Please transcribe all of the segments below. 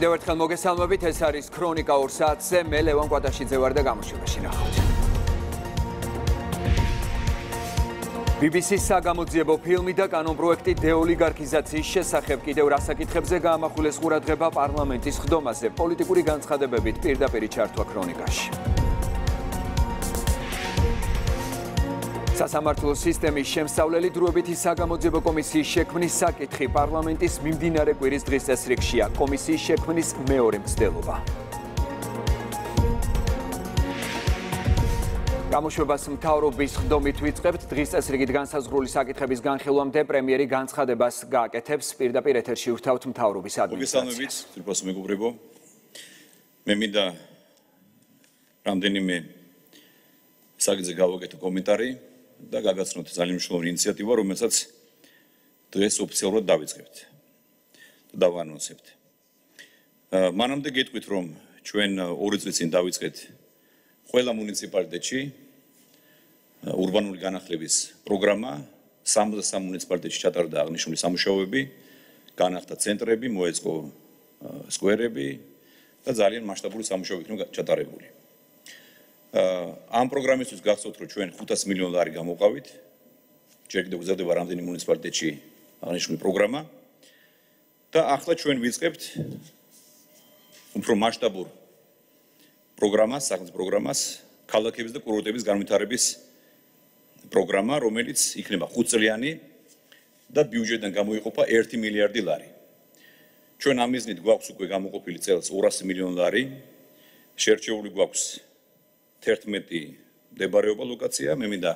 კიდევ ერთხელ მოგესალმებით, ეს არის ქრონიკა 2 საათზე, მე ლევან კვატაშიძე ვარ და გამოშვებაში ნახავთ. BBC-ს საგამოძიებო ფილმი და კანონ პროექტი დეოლიგარქიზაციის შესახებ კიდევ რასაკითხებზე გაამახვილეს ყურადღება პარლამენტის ხდომაზე, პოლიტიკური განცხადებებით პირდაპირ ჩართვა ქრონიკაში. სასამართლო სისტემის შემსავლელი დროებითი საგამოძიებო კომისიის შექმნის საკითხი პარლამენტის მიმდინარე კვირის დღის წესრიგშია კომისიის შექმნის მეორე მცდელობა. გამოშვებას მთავრობის ხდომით ვიწყებთ დღის წესრიგით განსაზღვრული საკითხების განხილვამდე პრემიერი განცხადებას გააკეთებს პირდაპირ ეთერში ვრთავთ მთავრობის ადმინისტრაციას. მოგესალმებით, თვითონ მეგობრებო. მე მინდა რამდენიმე საკითხზე გავაკეთო კომენტარი. და გაგაცნოთ ძალიან მნიშვნელოვანი ინიციატივა, რომელსაც დღეს ოფიციალურად დავიწყებთ. და დავანონსებთ. მანამდე გეტყვით, რომ ჩვენ ორი წელი წინ დავიწყეთ ყველა მუნიციპალიტეტში урბანული განახლების პროგრამა 63 მუნიციპალიტეტში ჩატარდა აღნიშნული სამუშაოები, განახდა ცენტრები, მოეწყო სკვერები და ძალიან მასშტაბური სამუშაოები იქნა ჩატარებული. ამ პროგრამისთვის გახსოვთ რომ ჩვენ 500 მილიონი ლარი გამოვყავით. ჯერ კიდევ გზადდება რამდენი მუნიციპალიტეტში აღნიშნული პროგრამა. და ახლა ჩვენ ვიწყებთ უფრო მასშტაბურ პროგრამას, სახელმწიფო პროგრამას, ქალაქების და კურორტების განვითარების პროგრამა, რომელიც იქნება 5 წლიანი და ბიუჯეტიდან გამოიყოფა 1 მილიარდი ლარი. ჩვენ ამიზნით გვაქვს უკვე გამოყოფილი წელს 200 მილიონი ლარი. შერჩეული გვაქვს 11 მდებარეობა ლოკაცია, მე მინდა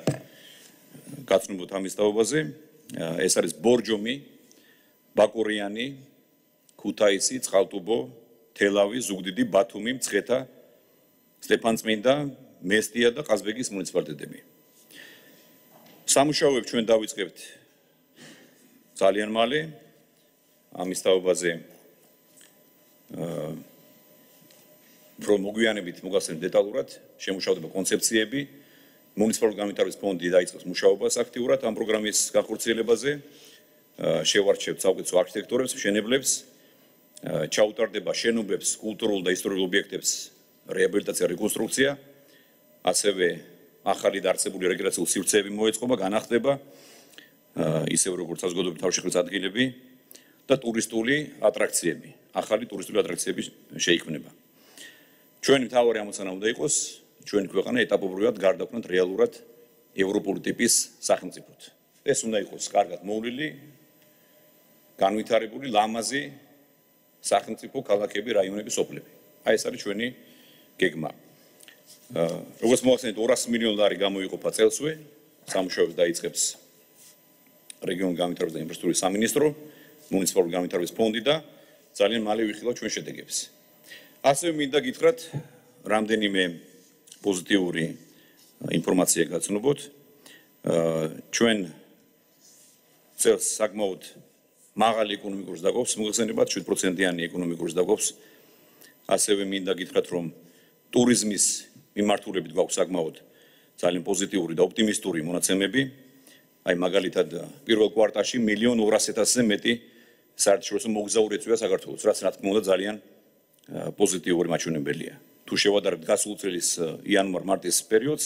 გაცნობოთ ამის თაობაზე. ეს არის ბორჯომი, ბაკურიანი, ქუთაისი, წყალტუბო, თელავი, ზუგდიდი, ბათუმი, მცხეთა, სტეფანწმინდა, მესტია და ყაზბეგის მუნიციპალიტეტები. სამუშაოებს ჩვენ დავიწყებთ ძალიან მალე ამის თაობაზე აა რომ მოგვიანებით მოგასცემ დეტალურად შემუშავდება კონცეფციები მუნიციპალური განვითარების ფონდი დაიწყოს მუშაობას აქტიურად ამ პროგრამის განხორციელებაზე შევარჩევთ საუკეთესო არქიტექტორებს მშენებლებს ჩაუტარდება შენობებს კულტურულ და ისტორიულ ობიექტებს რეაბილიტაცია რეკონსტრუქცია ასევე ახალი დარწმული რეგრესიული სივრცეები მოეწყობა განახდება ისევ როგორც საზოგადოებრივი თავშეყრის ადგილები და ტურისტული ატრაქციები ახალი ტურისტული ატრაქციები შეიქმნება ჩვენი მთავარი ამოცანა უნდა იყოს ჩვენი ქვეყანა ეტაპობრივად გარდაქმნათ რეალურად ევროპული ტიპის სახელმწიფოდ. ეს უნდა იყოს კარგად მოვლილი, განვითარებული, ლამაზი სახელმწიფო ქალაქები, რაიონები, სოფლები. აი ეს არის ჩვენი გეგმა. როგორც მოახსენეთ 200 მილიონი ლარი გამოიყოფა წელსვე, სამუშაოებს დაიწყებს რეგიონული განვითარების და ინფრასტრუქტურის სამინისტრო, მუნიციპალური განვითარების ფონდი და ძალიან მალე ვიხილავ ჩვენ შედეგებს. ასევე მინდა გითხრათ რამდენიმე პოზიტიური ინფორმაცია გაცნობოთ. ჩვენ წელს საკმაოდ მაღალი ეკონომიკური დაგობს, მოიხსენებათ 7%-იანი ეკონომიკური დაგობს. ასევე მინდა გითხრათ, რომ ტურიზმის მიმართულებით გვაქვს საკმაოდ ძალიან პოზიტიური და ოპტიმისტური მონაცემები. აი მაგალითად, პირველ კვარტალში 1.200.000-ზე მეტი საერთაშორისო მოგზაური ეწვია საქართველოს, რაც რა თქმა უნდა ძალიან პოზიტიური მაჩვენებელია. თუ შევადარებთ გასულ წლის იანვარ-მარტის პერიოდს,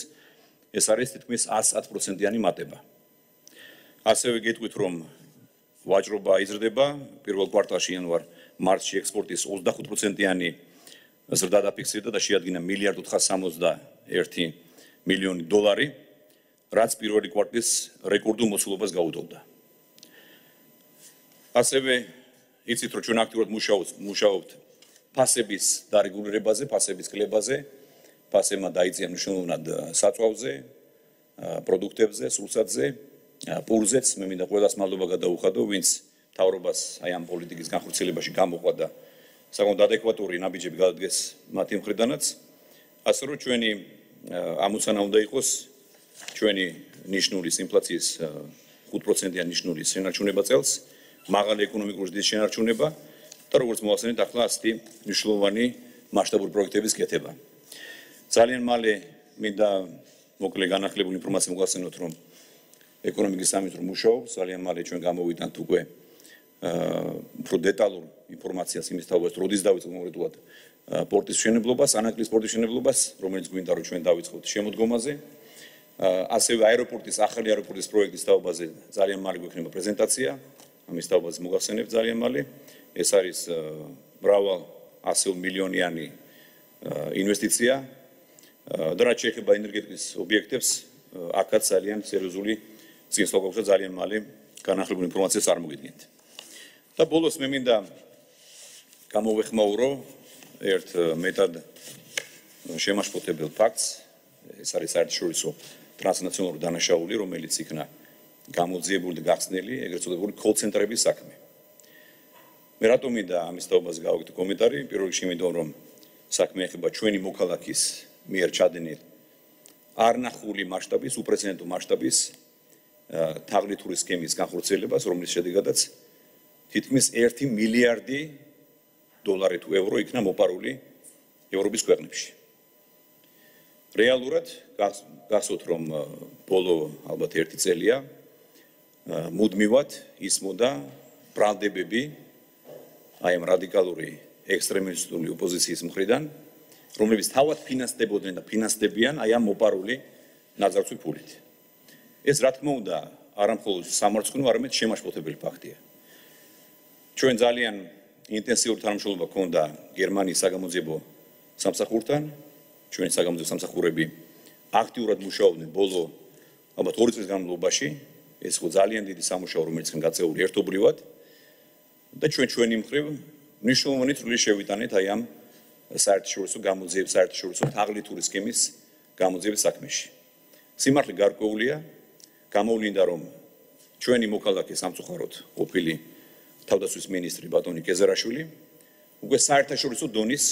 ეს არის თითქმის 110%-იანი მატება. ასევე გეტყვით, რომ ვაჭრობა იზრდება, პირველ კვარტალში იანვარ-მარტში ექსპორტის 25%-იანი ზრდა დაფიქსირდა და შეადგინა 1.461 მილიონი დოლარი, რაც პირველი კვარტლის რეკორდულ მოცულობას გაუდოვდა. ასევე იცით, რომ ჩვენ აქტიურად მუშაობთ, მუშაობთ ფასების დარეგულირებაზე, ფასების კლებაზე, ფასემა დაიწია მნიშვნელოვნად საწვავზე, პროდუქტებზე, სულსათზე, პურზეც, მე მინდა ყველას მადლობა გადაუხადო, ვინც თავრობას აი ამ პოლიტიკის განხორციელებაში გამოყვა და საკმაოდ ადეკვატური ნაბიჯები გადადგეს მათი მხრიდანაც. ასე რომ ჩვენი ამოცანა უნდა იყოს ჩვენი ნიშნული ინფლაციის 5%-იანი ნიშნული შენარჩუნება წელს, მაღალი ეკონომიკური ზრდის შენარჩუნება და როგორც მოახსენეთ ახლა ასეთი მნიშვნელოვანი მასშტაბური პროექტების კეთება. ძალიან მალე მინდა მოკლე განახლებული ინფორმაცია მოგახსენოთ რომ ეკონომიკის სამინისტრო მუშაობს ძალიან მალე ჩვენ გამოვიდანთ უკვე უფრო დეტალურ ინფორმაციას იმის თაობას როდის დავიწყო კონკრეტულად პორტის შენებლობას, ანაკლის პორტის შენებლობას, რომელიც გვინდა რომ ჩვენ დავიწყოთ შემოდგომაზე. ასევე აეროპორტის ახალი აეროპორტის პროექტის თაობაზე ძალიან მალე გვექნება პრეზენტაცია. ამის თაობაზე მოგახსენებ ძალიან მალე. ეს არის ბრავალ 100 მილიონიანი ინვესტიცია. და რაც შეეხება ენერგეტიკის ობიექტებს, აქაც ძალიან სერიოზული წინსვლა გვაქვს ძალიან მალე განახლებულ ინფორმაციას არ მოგიდგენთ. და ბოლოს მე მინდა გამოვეხმაურო ერთ მეტად შემაშფოთებელ ფაქტს ეს არის საერთაშორისო ტრანსნაციონალური დანაშაული რომელიც იქნა გამოძიებული და გახსნილი ეგრეთ წოდებული კოლ-ცენტრების საქმე. მე რატომ მინდა ამის თაობაზე გავაკეთო კომენტარი? პირველ რიგში მინდა რომ საქმე ეხება ჩვენი მოქალაქის მიერ ჩადენილ არნახული მასშტაბის უპრეცედენტო მასშტაბის თაღლითური სქემის განხორციელებას რომლის შედეგადაც თითქმის 1 მილიარდი დოლარი თუ ევრო იქნა მოპარული ევროპის ქვეყნებში. რეალურად გასოთ რომ ბოლო ალბათ 1 წელია მუდმივად ისმოდა ბრალდებები აი ამ რადიკალური ექსტრემისტული ოპოზიციის მხრიდან რომლებიც თავად ფინანსდებოდნენ და ფინანსდებიან აი ამ მოპარული ნაძარცვი ფულით. ეს რა თქმა უნდა არა მხოლოდ სამართლო, არამედ შემაშფოთებელი ფაქტია. ჩვენ ძალიან ინტენსიური თანამშრომლობა ქონდა გერმანიის საგამოძიებო სამსახურთან. ჩვენი საგამოძიებო სამსახურები აქტიურად მუშაობდნენ ბოლო ალბათ 2 წლის განმავლობაში. ეს ხო ძალიან დიდი სამუშაო რომელიც ხან გაწეული ერთობლივად და ჩვენ ჩვენი მხრივ მნიშვნელოვანი წვლილი შევიტანეთ აი ამ საერთაშორისო გამოძიების საერთაშორისო თაღლითური სქემის გამოძიების საქმეში. სიმართლე გარკვეულია, გამოვლინდა რომ ჩვენი მოქალაქე სამწუხაროდ ყოფილი თავდაცვის მინისტრი ბატონი კეზერაშვილი უკვე საერთაშორისო დონის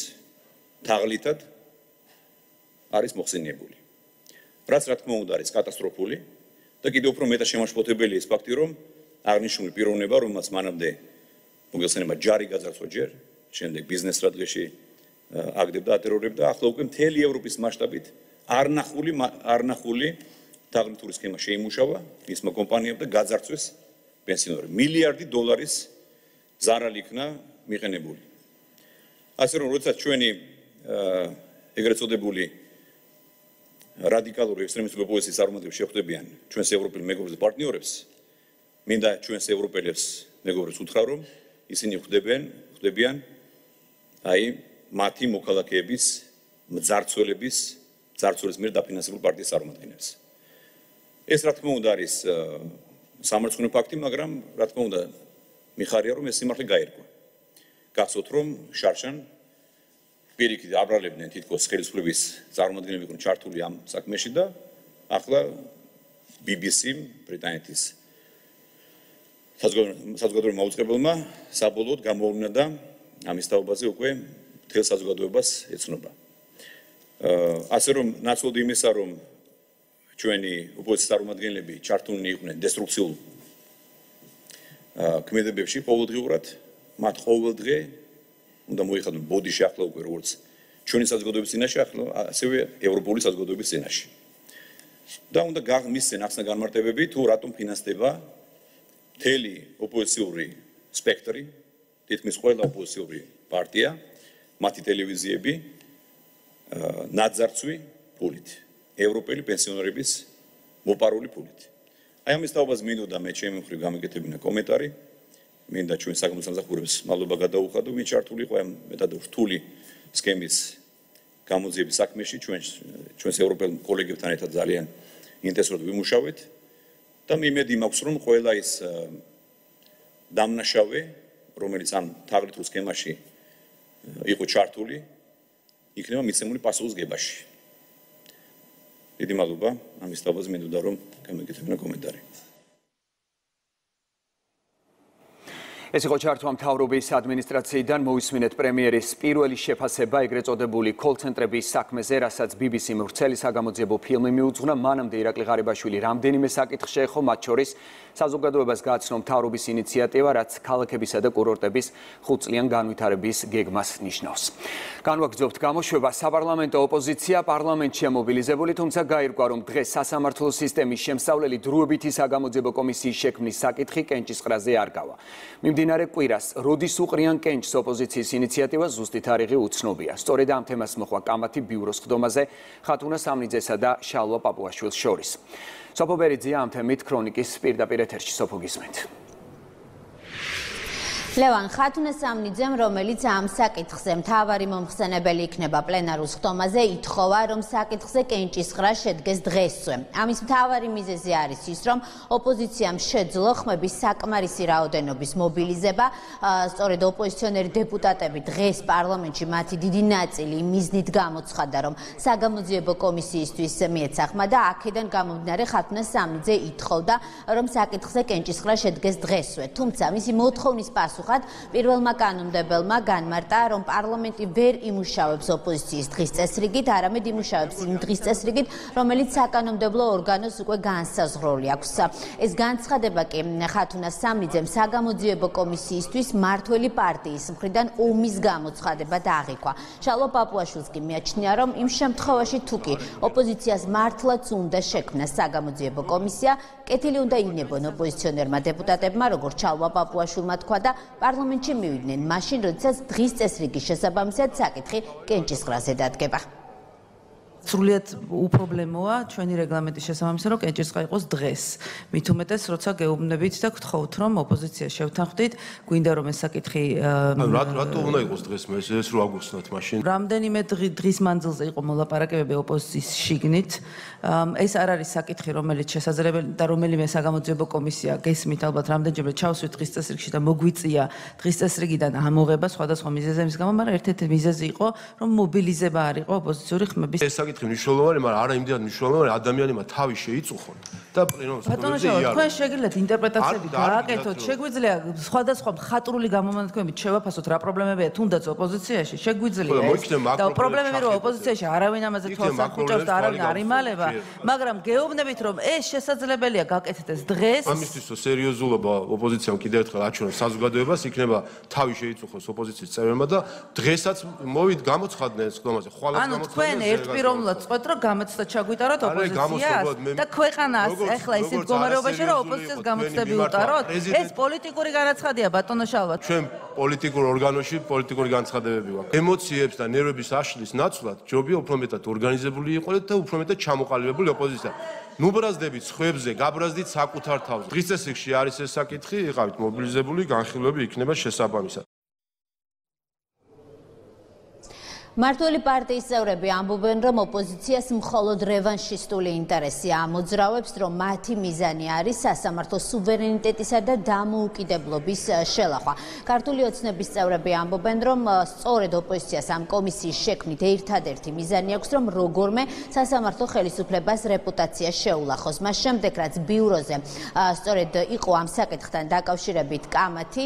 თაღლითად არის მოხსენიებული. რაც რა თქმა უნდა არის კატასტროფული და კიდევ უფრო მეტად შემაშფოთებელი ის ფაქტი რომ აღნიშნული პიროვნება რომელსაც მანამდე მოგესალმება ჯარი გაძარცვა ჯერ, შემდეგ ბიზნეს სტრატეგიაში აგდებდა ატერორებდა ახლა უკვე მთელი ევროპის მასშტაბით არნახული არნახული თაღლითური სქემა შეიმუშავა ისმა კომპანიამ და გაძარცვეს პენსიონერი მილიარდი დოლარის ზარალი იქნა მიყენებული. ასე რომ როდესაც ჩვენი ეგრეთ წოდებული რადიკალური ექსტრემისტული ოპოზიციის წარმომადგენლები შეხვდებიან ჩვენს ევროპელ მეგობრებს პარტნიორებს, მინდა ჩვენს ევროპელებს მეგობრებს უთხრა რომ ისინი ხვდებიან, ხვდებიან აი მათი მოქალაქეების მძარცველების ძარცველის მიერ დაფინანსებულ პარტიის წარმომადგენლებს. ეს რა თქმა უნდა არის სამართლიანი ფაქტი, მაგრამ რა თქმა უნდა მიხარია რომ ეს სიმართლე გაერკვა. გახსოვთ რომ შარშან პირიქით აბრალებდნენ თითქოს ხელისუფლების წარმომადგენლები იყვნენ ჩართული ამ საქმეში და ახლა BBC ბრიტანეთის საზოგადოებრივ მაუწყებელმა საბოლოოდ გამოუვლინა და ამის თაობაზე უკვე თელ საზოგადოებას ეცნობა. ასე რომ ნაცვლად იმისა რომ ჩვენი ოპოზიციის წარმომადგენლები ჩართულნი იყვნენ დესტრუქციულ ქმედებებში ყოველდღიურად მათ ყოველდღე უნდა მოიხადონ ბოდიში ახლა უკვე როგორც ჩვენი საზოგადოების წინაშე ახლა ასევე ევროპული საზოგადოების წინაშე. და უნდა გაღმისცენ ახსნა განმარტებები თუ რატომ ფინანსდება მთელი ოპოზიციური სპექტრი თითქმის ყველა ოპოზიციური პარტია მათი ტელევიზიები ნაძარცვი ფულით ევროპელი პენსიონერების მოპარული ფულით. აი ამის თაობას მინდოდა მე ჩემი მხრივ გამიგეთებინა კომენტარი მინდა ჩვენ საგამოძიებო სამსახურებს მადლობა გადაუხადო ვინ ჩართული იყო ამ მეტად რთული სქემის გამოძიების საქმეში. ჩვენ ჩვენს ევროპელ კოლეგებთან ერთად ძალიან ინტენსიურად ვიმუშავეთ და მე იმედი მაქვს რომ ყველა ის დამნაშავე რომელიც ამ თაღლითურ სქემაში იყო ჩართული იქნება მიცემული პასუხისგებაში დიდი მადლობა. ამის თაობაზე მინდოდა რომ გამიგეთებინა კომენტარი ეს იყო ჩართვა მთავრობის ადმინისტრაციიდან მოისმინეთ პრემიერის პირველი შეფასება ეგრეთ წოდებული კოლ-ცენტრების საქმეზე, რასაც BBC-მ ვრცელი საგამოძიებო ფილმი მიუძღვნა. მანამდე ირაკლი ღარიბაშვილი რამდენიმე საკითხ შეეხო, მათ შორის საზოგადოებას გააცნო მთავრობის ინიციატივა, რაც ქალაქებისა და კურორტების ხუთწლიან განვითარების გეგმას ნიშნავს. განვაგრძობთ გამოშვება საპარლამენტო ოპოზიცია პარლამენტში მობილიზებული, თუმცა გაირკვა, რომ დღეს სასამართლო სისტემის შემსავლელი დროებითი საგამოძიებო კომისიის შექმნის საკითხი კენჭისყრაზე არ გავა. მიმდინარე მიმდინარე კვირას როდის უყრიან კენჭს ოპოზიციის ინიციატივა ზუსტი თარიღი უცნობია. სწორედ ამ თემას მოხვა კამათი ბიუროს ხდომაზე ხათუნა სამნიძესა და შალვა პაპუაშვილს შორის. სოფო ბერიძია ამ თემით ქრონიკის პირდაპირ ეთერში სოფო გისმენთ. ლევან ხათუნესამნიძემ, რომელიც ამ საკითხზე მთავარი მომხსენებელი იქნება პლენარულ ხტომაზე, ითხოვა, რომ საკითხზე კენჭისყრა შედგეს დღესვე. ამის მთავარი მიზეზი არის ის, რომ ოპოზიციამ შეძლო ხმების საკმარისი რაოდენობის მობილიზება. სწორედ ოპოზიციონერი დეპუტატები დღეს პარლამენტში მათი დიდი ნაწილი მიზნით გამოცხადა, რომ საგამოძიებო კომისიისთვის მიეცა ხმა და აქედან გამომდინარე ხათუნესამნიძე ითხოვდა, რომ საკითხზე კენჭისყრა შედგეს დღესვე. თუმცა მისი მოთხოვნის პასუხ პასუხად პირველმა კანონმდებელმა განმარტა, რომ პარლამენტი ვერ იმუშავებს ოპოზიციის დღის წესრიგით, არამედ იმუშავებს იმ დღის წესრიგით, რომელიც საკანონმდებლო ორგანოს უკვე განსაზღვრული აქვს. ეს განცხადება კი ხათუნა სამნიძემ საგამოძიებო კომისიისთვის მართველი პარტიის მხრიდან ომის გამოცხადება დააღიქვა. შალო პაპუაშვილს კი მიაჩნია, რომ იმ შემთხვევაში თუ კი ოპოზიციას მართლაც უნდა შექმნას საგამოძიებო კომისია, კეთილი უნდა ინებონ ოპოზიციონერმა დეპუტატებმა, როგორც ჩალვა პაპუაშვილმა თქვა და პარლამენტში მივიდნენ მაშინ, როდესაც დღის წესრიგის შესაბამისად საკითხი კენჭისყრაზე დადგება. სრულიად უპრობლემოა ჩვენი რეგლამენტის შესაბამისად რომ კენჭისყრა იყოს დღეს. მით უმეტეს როცა გეუბნებით და გთხოვთ რომ ოპოზიცია შევთანხმდით, გვინდა რომ ეს საკითხი ანუ რატო უნდა იყოს დღეს მე ეს რო აგვიხსნათ მაშინ. რამდენიმე დღის მანძილზე იყო მოლაპარაკებები ოპოზიციის შიგნით. ეს არ არის საკითხი რომელიც შესაძლებელი და რომელიმე საგამოძიებო კომისია გესმით ალბათ რამდენჯერმე ჩავსვით დღის წესრიგში და მოგვიწია დღის წესრიგიდან ამოღება სხვადასხვა მიზეზების გამო, მაგრამ ერთ-ერთი მიზეზი იყო რომ მობილიზება არ იყო ოპოზიციური ხმების ეს საკითხი მნიშვნელოვანი, მაგრამ არა იმდენად მნიშვნელოვანი, ადამიანებმა თავი შეიწუხონ და პლენომს კონტროლზე იარონ. თქვენ შეგიძლიათ ინტერპრეტაციები გააკეთოთ, შეგვიძლია სხვადასხვა მხატვრული გამომანათქვამით შევაფასოთ რა პრობლემებია თუნდაც ოპოზიციაში, შეგვიძლია და პრობლემები რო ოპოზიციაში არავინ ამაზე თვალს არ ხუჭავს და არავინ არ იმალება, მაგრამ გეუბნებით რომ ეს შესაძლებელია გაკეთდეს დღეს. ამისთვის სერიოზულობა ოპოზიციამ კიდევ ერთხელ აჩვენოს საზოგადოებას, იქნება თავი შეიწუხოს ოპოზიციის წევრებმა და დღესაც მოვიდ გამოცხადდნენ ეს ხომაზე. ხვალ გამოცხადდნენ. ანუ თქვენ ერთპიროვნულად წყვეთ რომ გამოცდა ჩაგვიტაროთ ოპოზიციას და ქვეყანას ეხლა ისე მდგომარეობაში რომ ოპოზიციას გამოცდები უტაროთ? ეს პოლიტიკური განაცხადია ბატონო შალვა. ჩვენ პოლიტიკურ ორგანოში პოლიტიკური განცხადებები გვაქვს. ემოციებს და ნერვების აშლის ნაცვლად ჯობია უფრო მეტად ორგანიზებული იყოთ და უფრო მეტად ჩამოყალიბებული ოპოზიცია. ნუ ბრაზდებით ხვებზე, გაბრაზდით საკუთარ თავს. დღის წესრიგში არის ეს საკითხი, იყავით მობილიზებული, განხილვები იქნება შესაბამისად. მართული პარტიის წევრები ამბობენ, რომ ოპოზიციას მხოლოდ რევანშისტული ინტერესი ამოძრავებს, რომ მათი მიზანი არის სასამართლო სუვერენიტეტისა და დამოუკიდებლობის შელახვა. ქართული ოცნების წევრები ამბობენ, რომ სწორედ ოპოზიციას ამ კომისიის შექმნით ერთადერთი მიზანი აქვს, რომ როგორმე სასამართლო ხელისუფლებას რეპუტაცია შეულახოს. მას შემდეგ, რაც ბიუროზე სწორედ იყო ამ საკითხთან დაკავშირებით კამათი,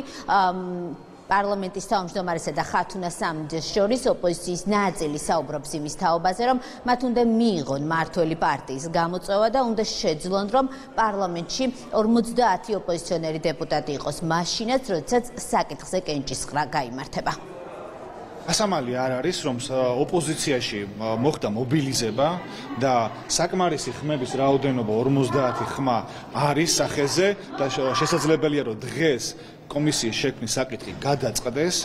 პარლამენტის თავმჯდომარესა და ხათუნა სამჯეს შორის ოპოზიციის ნაწილი საუბრობს იმის თაობაზე, რომ მათ უნდა მიიღონ მართველი პარტიის გამოწვევა და უნდა შეძლონ, რომ პარლამენტში 50 ოპოზიციონერი დეპუტატი იყოს, მაშინაც, როდესაც საკითხზე კენჭისყრა გამართება. ასამალი არ არის რომ ოპოზიციაში მოხდა მობილიზება და საკმარისი ხმების რაოდენობა 50 ხმა არის სახეზე და შესაძლებელია რომ დღეს კომისიის შექმნის საკითხი გადაწყდეს.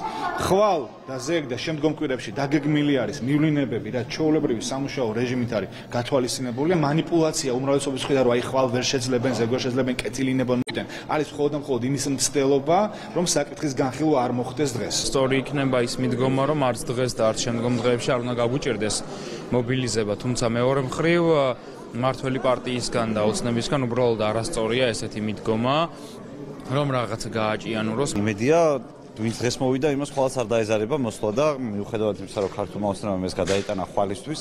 ხვალ და ზეგ და შემდგომ კვირებში დაგეგმილი არის მივლინებები და ჩაოლებრივი სამუშაო რეჟიმით არის გათვალისწინებული. манипуляция უმრავლესობის მხრიდან რომ აი ხვალ ვერ შეძლებენ, ზეგ ვერ შეძლებენ, კეთილინებონ მიტენ. არის მხოლოდ და მხოლოდ იმის მცდელობა, რომ საკითხის განხილვა არ მოხდეს დღეს. სწორი იქნება ის მიდგომა, რომ არც დღეს და არც შემდგომ დღეებში არ უნდა გაგუჭirdეს მობილიზება, თუმცა მეორე მხრივ მართველი პარტიისგან და ოცნებისგან უბრალოდ არასწორია ესეთი მიდგომა. რომ რაღაცა გააჭიანუროს. იმედია ვინც დღეს მოვიდა იმას ყოველს არ დაეზარება მოსვლა და მიუხედავად იმისა რომ ქართულმა ოცნებამ ეს გადაიტანა ხვალისთვის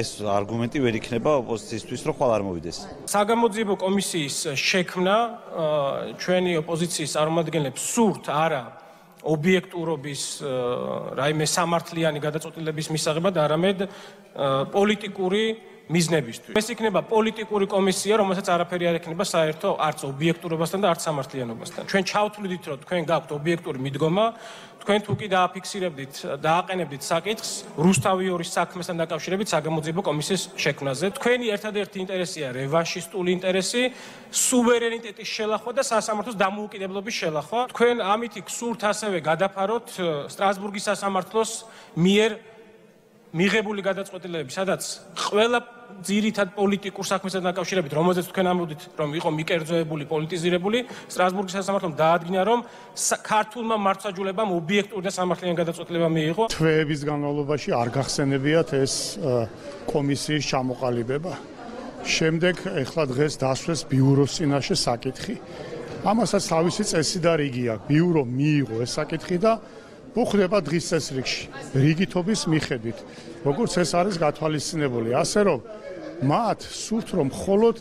ეს არგუმენტი ვერ იქნება ოპოზიციისთვის რომ ხვალ არ მოვიდეს. საგამოძიებო კომისიის შექმნა ჩვენი ოპოზიციის წარმომადგენლებს სურთ არა ობიექტურობის რაიმე სამართლიანი გადაწყვეტილების მისაღებად არამედ პოლიტიკური მიზნებისთვის. ეს იქნება პოლიტიკური კომისია, რომელსაც არაფერი არ ექნება საერთო არც ობიექტურობასთან და არც სამართლიანობასთან. ჩვენ ჩავთვლიდით, რომ თქვენ გაქვთ ობიექტური მიდგომა, თქვენ თუ კი დააფიქსირებდით, დააყენებდით საკითხს რუსთავიორის საქმესთან დაკავშირებით საგამოძიებო კომისიის შექმნაზე. თქვენი ერთადერთი ინტერესია რევანშისტული ინტერესი, სუვერენიტეტის შელახვა და სასამართლოს დამოუკიდებლობის შელახვა. თქვენ ამით გსურთ ასევე გადაფაროთ სტრასბურგის სასამართლოს მიერ მიღებული გადაწყვეტილებები, სადაც ყველა ძირითად პოლიტიკურ საქმესთან დაკავშირებით, რომელზეც თქვენ ამბობთ, რომ იყო მიკერძოებული, პოლიტიზირებული, სტრასბურგის სასამართლომ დაადგინა, რომ ქართულმა მართლმსაჯულებამ ობიექტური და სამართლიანი გადაწყვეტილება მიიღო. თვეების განმავლობაში არ გახსენებიათ ეს კომისიის ჩამოყალიბება. შემდეგ ეხლა დღეს დასვეს ბიუროს წინაშე საკითხი. ამასაც თავისი წესი და რიგი აქვს. ბიურო მიიღო ეს საკითხი და უხდება დღის წესრიგში. რიგითობის მიხედვით როგორც ეს არის გათვალისწინებული. ასე რომ მათ სურთ რომ მხოლოდ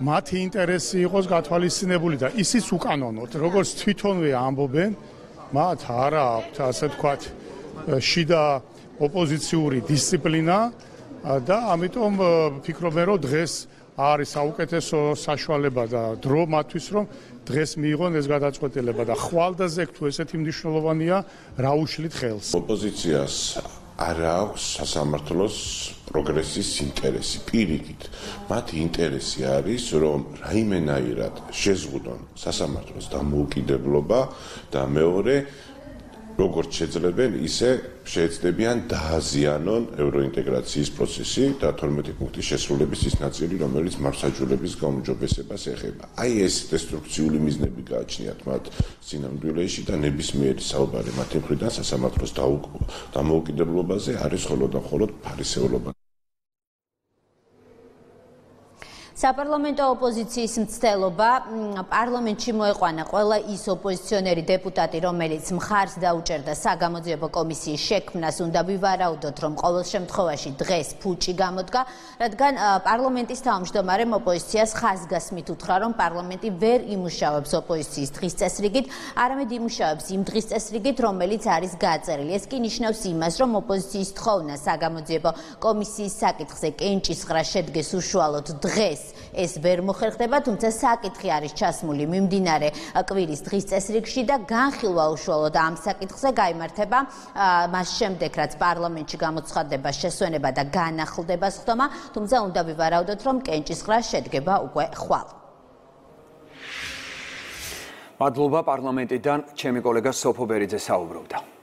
მათი ინტერესი იყოს გათვალისწინებული და ისიც უკანონოდ როგორც თვითონვე ამბობენ მათ არა აქვთ ასე ვთქვათ შიდა ოპოზიციური დისციპლინა და ამიტომ ფიქრობენ რომ დღეს არის საუკეთესო საშუალება და დრო მათთვის რომ დღეს მიიღონ ეს გადაწყვეტილება და ხვალდაზე თუ ესეთი მნიშვნელოვანია რა უშლით ხელს. ოპოზიციას არ აქვს სასამართლოს პროგრესის ინტერესი. პირიქით მათი ინტერესი არის რომ რაიმენაირად შეზღუდონ სასამართლოს დამოუკიდებლობა და მეორე როგორც შეძლებენ, ისე შეეცდებიან დააზიანონ ევროინტეგრაციის პროცესი და 12 პუნქტის შესრულების ის ნაწილი, რომელიც მარსაჯულების გაუმჯობესებას ეხება. აი ეს დესტრუქციული მიზნები გააჩნიათ მათ სინამდვილეში და ნებისმიერი საუბარი მათი მხრიდან სასამართლოს დამოუკიდებლობაზე არის მხოლოდ და მხოლოდ ფარისეულობა. საპარლამენტო ოპოზიციის მცდელობა პარლამენტში მოეყვანა ყველა ის ოპოზიციონერი დეპუტატი, რომელიც მხარს დაუჭერდა საგამოძიებო კომისიის შექმნას, უნდა ვივარაუდოთ, რომ ყოველ შემთხვევაში დღეს ფუჭი გამოდგა, რადგან პარლამენტის თავმჯდომარემ ოპოზიციას ხაზგასმით უთხრა, რომ პარლამენტი ვერ იმუშავებს ოპოზიციის დღის წესრიგით, არამედ იმუშავებს იმ დღის წესრიგით, რომელიც არის გაწერილი. ეს კი ნიშნავს იმას, რომ ოპოზიციის თხოვნა საგამოძიებო კომისიის საკითხზე კენჭისყრა შედგეს უშუალოდ დღეს ეს ვერ მოხერხდება, თუმცა საკითხი არის ჩასმული მიმდინარე კვირის დღის წესრიგში და განხილვა უშუალოდ ამ საკითხზე გამართება მას შემდეგ, რაც პარლამენტში გამოცხადდება შესვენება და განახლდება სხდომა, თუმცა უნდა ვივარაუდოთ, რომ კენჭისყრა შედგება უკვე ხვალ. მადლობა პარლამენტიდან ჩემი კოლეგა სოფო ბერიძე საუბრობდა.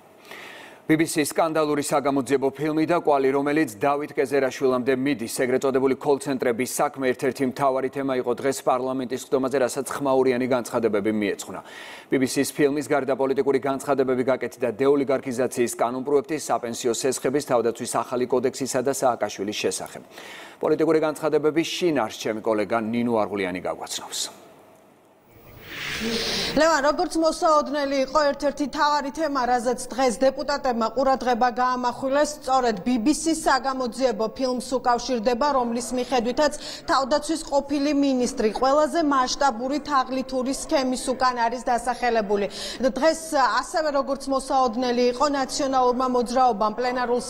BBC-ის სკანდალური საგამოძიებო ფილმი და კვალი, რომელიც დავით კეზერაშვილამდე მიდის, ეგრეთ წოდებული კოლცენტრების საქმე ერთ-ერთი მთავარი თემა იყო დღეს პარლამენტის ხდომაზე, რასაც ხმაურიანი განცხადებები მიეძღვნა. BBC-ის ფილმის გარდა პოლიტიკური განცხადებები გაკეთდა დეოლიგარქიზაციის კანონპროექტის, საპენსიო სესხების, თავდაცვის ახალი კოდექსისა და სააკაშვილის შესახებ. პოლიტიკური განცხადებების შინარს ჩემი კოლეგა ნინო არღულიანი გაგვაცნობს. ლევან როგორც მოსაოდნელი იყო ერთ-ერთი თავარი თემა რაზეც დღეს დეპუტატებმა ყურადღება გაამახვილეს სწორედ BBC-ს საგამოძიებო ფილმს უკავშირდება რომლის მიხედვითაც თავდაცვის ყოფილი ministri ყველაზე მასშტაბური თაღლითური სქემის უკან არის დასახელებული. დღეს ასევე როგორც მოსაოდნელი იყო ნაციონალურმა მოძრაობამ პლენარულ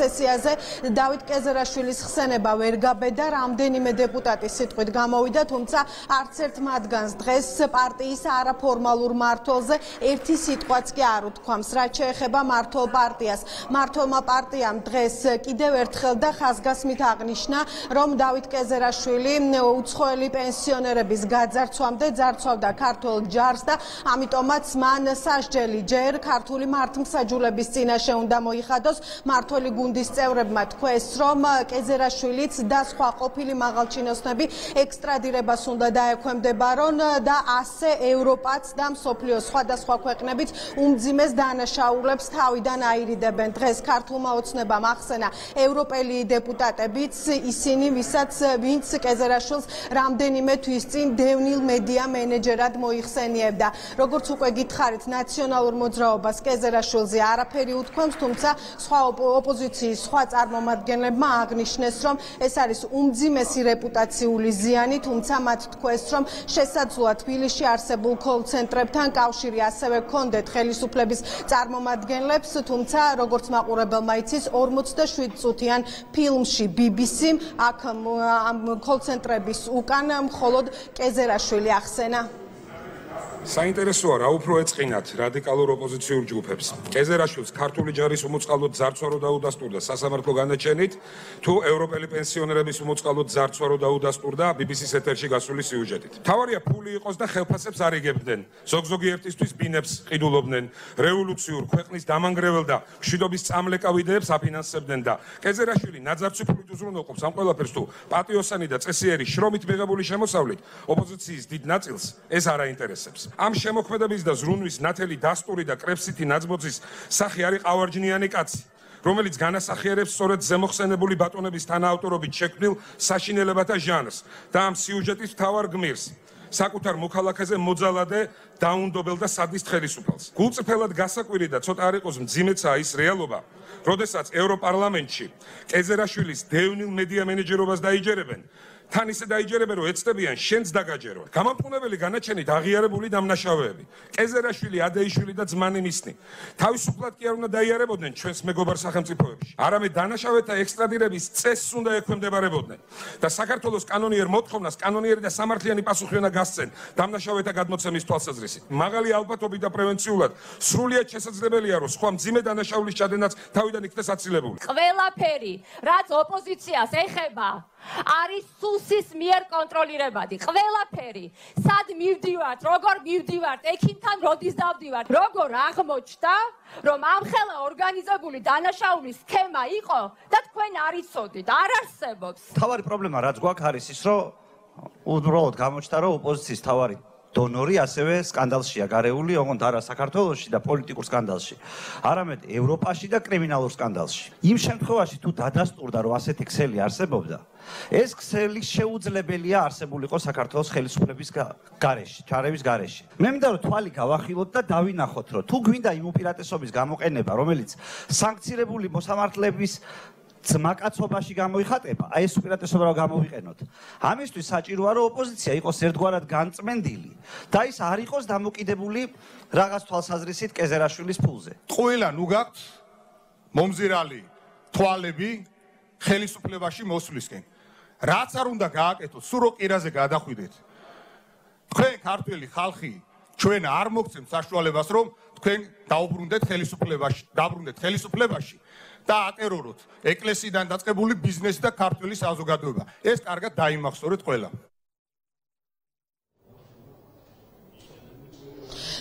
სესიაზე დავით კეზერაშვილის ხსენება ვერ გაბედა რამდენიმე დეპუტატი სიტყვით გამოვიდა თუმცა არც ერთ მათგანს დღეს პარტიის არაფორმალურ მართლზე ერთი სიტყვაც კი არ უთქვამს რაც შეეხება მართლ პარტიას. მართლმა პარტიამ დღეს კიდევ ერთხელ და ხაზგასმით აღნიშნა რომ დავით კეზერაშვილი უცხოელი პენსიონერების გაძარცვამდე ძარცვავდა ქართულ ჯარს და ამიტომაც მან სასჯელი ჯერ ქართული მართლმსაჯულების წინაშე უნდა მოიხადოს. მართველი გუნდის წევრებმა თქვეს რომ კეზერაშვილიც და სხვა ყოფილი მაღალჩინოსნები ექსტრადირებას უნდა დაექვემდებარონ და ასე ევროპაც და მსოფლიოს სხვადასხვა ქვეყნებით უმძიმეს დანაშაულებს თავიდან აირიდებენ. დღეს ქართულმა ოცნებამ ახსენა ევროპელი დეპუტატებიც ისინი, ვისაც ვინც კეზერაშვილს რამდენიმე თვის წინ დევნილ მედია მენეჯერად მოიხსენიებდა. როგორც უკვე გითხარით, ნაციონალურ მოძრაობას კეზერაშვილზე არაფერი უთქვამს, თუმცა სხვა ოპოზიციის სხვა წარმომადგენლებმა აღნიშნეს, რომ ეს არის უმძიმესი რეპუტაციული ზიანი, თუმცა მათ თქვეს, რომ შესაძლოა თბილისში არსებულ კოლ-ცენტრებთან კავშირი ასევე ჰქონდეთ ხელისუფლების წარმომადგენლებს, თუმცა როგორც მაყურებელმა იცის 47 წუთიან ფილმში BBC-მ აქ ამ კოლ-ცენტრების უკან მხოლოდ კეზერაშვილი ახსენა. საინტერესოა რა უფრო ეწყინათ რადიკალურ ოპოზიციურ ჯგუფებს. კეზერაშვილს ქართული ჯარის უმოწყალოდ ძარცვარო დაუდასტურდა სასამართლო განაჩენით, თუ ევროპელი პენსიონერების უმოწყალოდ ძარცვარო დაუდასტურდა BBC-ს ეთერში გასული სიუჟეტით. თავარია ფული იყოს და ხელფასებს არიგებდნენ. ზოგ-ზოგიერთისთვის ბინებს ყიდულობდნენ, რევოლუციურ ქვეყნის დამანგრეველ და მშვიდობის წამლეკავ იდეებს აფინანსებდნენ და კეზერაშვილი ნაძარცი ფულით უზრუნველყოფს ამ ყველაფერს თუ პატიოსანი და წესიერი შრომით მიღებული შემოსავლით ოპოზიციის დიდ ნაწილს ეს არ აინტერესებს. ამ შემოქმედების და ზრუნვის ნათელი დასტური და კრებსითი ნაძმოცის სახე არის ყავარჯნიანი კაცი რომელიც განასახიერებს სწორედ ზემოხსენებული ბატონების თანაავტორობით შექმნილ საშინელებათა ჟანრს და ამ სიუჟეტის თავარ გმირს საკუთარ მოქალაქეზე მოძალადე დაუნდობელ და სადისტ ხელისუფალს. გულწრფელად გასაკვირი და ცოტა არ იყოს მძიმეცა ის რეალობა, როდესაც ევროპარლამენტში კეზერაშვილის დევნილ მედია მენეჯერობას დაიჯერებენ, თან ისე დაიჯერებენ რომ ეცდებიან შენს დაგაჯერო. გამამფუნებელი განაჩენით აღიარებული დამნაშავეები. კეზერაშვილი, ადეიშვილი და ძმანი მისნი. თავისუფლად კი არ უნდა დაიარებოდნენ ჩვენს მეგობარ სახელმწიფოებში. არამედ დანაშავეთა ექსტრადირების წესს უნდა ექვემდებარებოდნენ. და საქართველოს კანონიერ მოთხოვნას კანონიერი და სამართლიანი პასუხი უნდა გასცენ დამნაშავეთა გადმოცემის თვალსაზრისით. მაღალი ალბათობით და პრევენციულად სრულიად შესაძლებელია რომ სხვა მძიმე დანაშაულის ჩადენაც თავიდან იქნეს აცილებული. ყველაფერი, რაც ოპოზიციას ეხება, არის სუსის მიერ კონტროლირებადი. ყველაფერი, სად მივდივართ, როგორ მივდივართ, ექიმთან როდის დავდივართ, როგორ აღმოჩნდა, რომ ამხელა ორგანიზებული დანაშაულის სქემა იყო და თქვენ არ იცოდით, არ არსებობს. თავარი პრობლემა რაც გვაქვს არის ის, რომ უბრალოდ გამოჩნდა, რომ ოპოზიციის თავარი დონორი ასევე სკანდალშია გარეული, ოღონდ არა საქართველოსში და პოლიტიკურ სკანდალში, არამედ ევროპაში და კრიმინალურ სკანდალში. იმ შემთხვევაში თუ დადასტურდა, რომ ასეთი ქსელი არსებობდა, ეს ქსელი შეუძლებელია არსებულიყო საქართველოს ხელისუფლების გარეშე, ჩარევის გარეშე. მე მინდა რომ თვალი გავახილოთ და დავინახოთ, რომ თუ გვინდა იმ უპირატესობის გამოყენება, რომელიც სანქცირებული მოსამართლეების ძმაკაცობაში გამოიხატება, აი ეს უპირატესობა რა გამოვიყენოთ. ამისთვის საჭიროა რომ ოპოზიცია იყოს ერთგვარად განწმენდილი და ის არ იყოს დამოკიდებული რაღაც თვალსაზრისით კეზერაშვილის ფულზე. ყველა ნუ გაქვთ მომზირალი თვალები ხელისუფლებაში მოსვლისკენ. რაც არ უნდა გააკეთოთ, სულ რო ყირაზე გადახვიდეთ. თქვენ ქართველი ხალხი ჩვენ არ მოგცემთ საშუალებას რომ თქვენ დაუბრუნდეთ ხელისუფლებაში, დაბრუნდეთ ხელისუფლებაში. და ატეროროთ ეკლესიიდან დაწყებული ბიზნესი და ქართული საზოგადოება. ეს კარგად დაიმახსოვრეთ ყველა.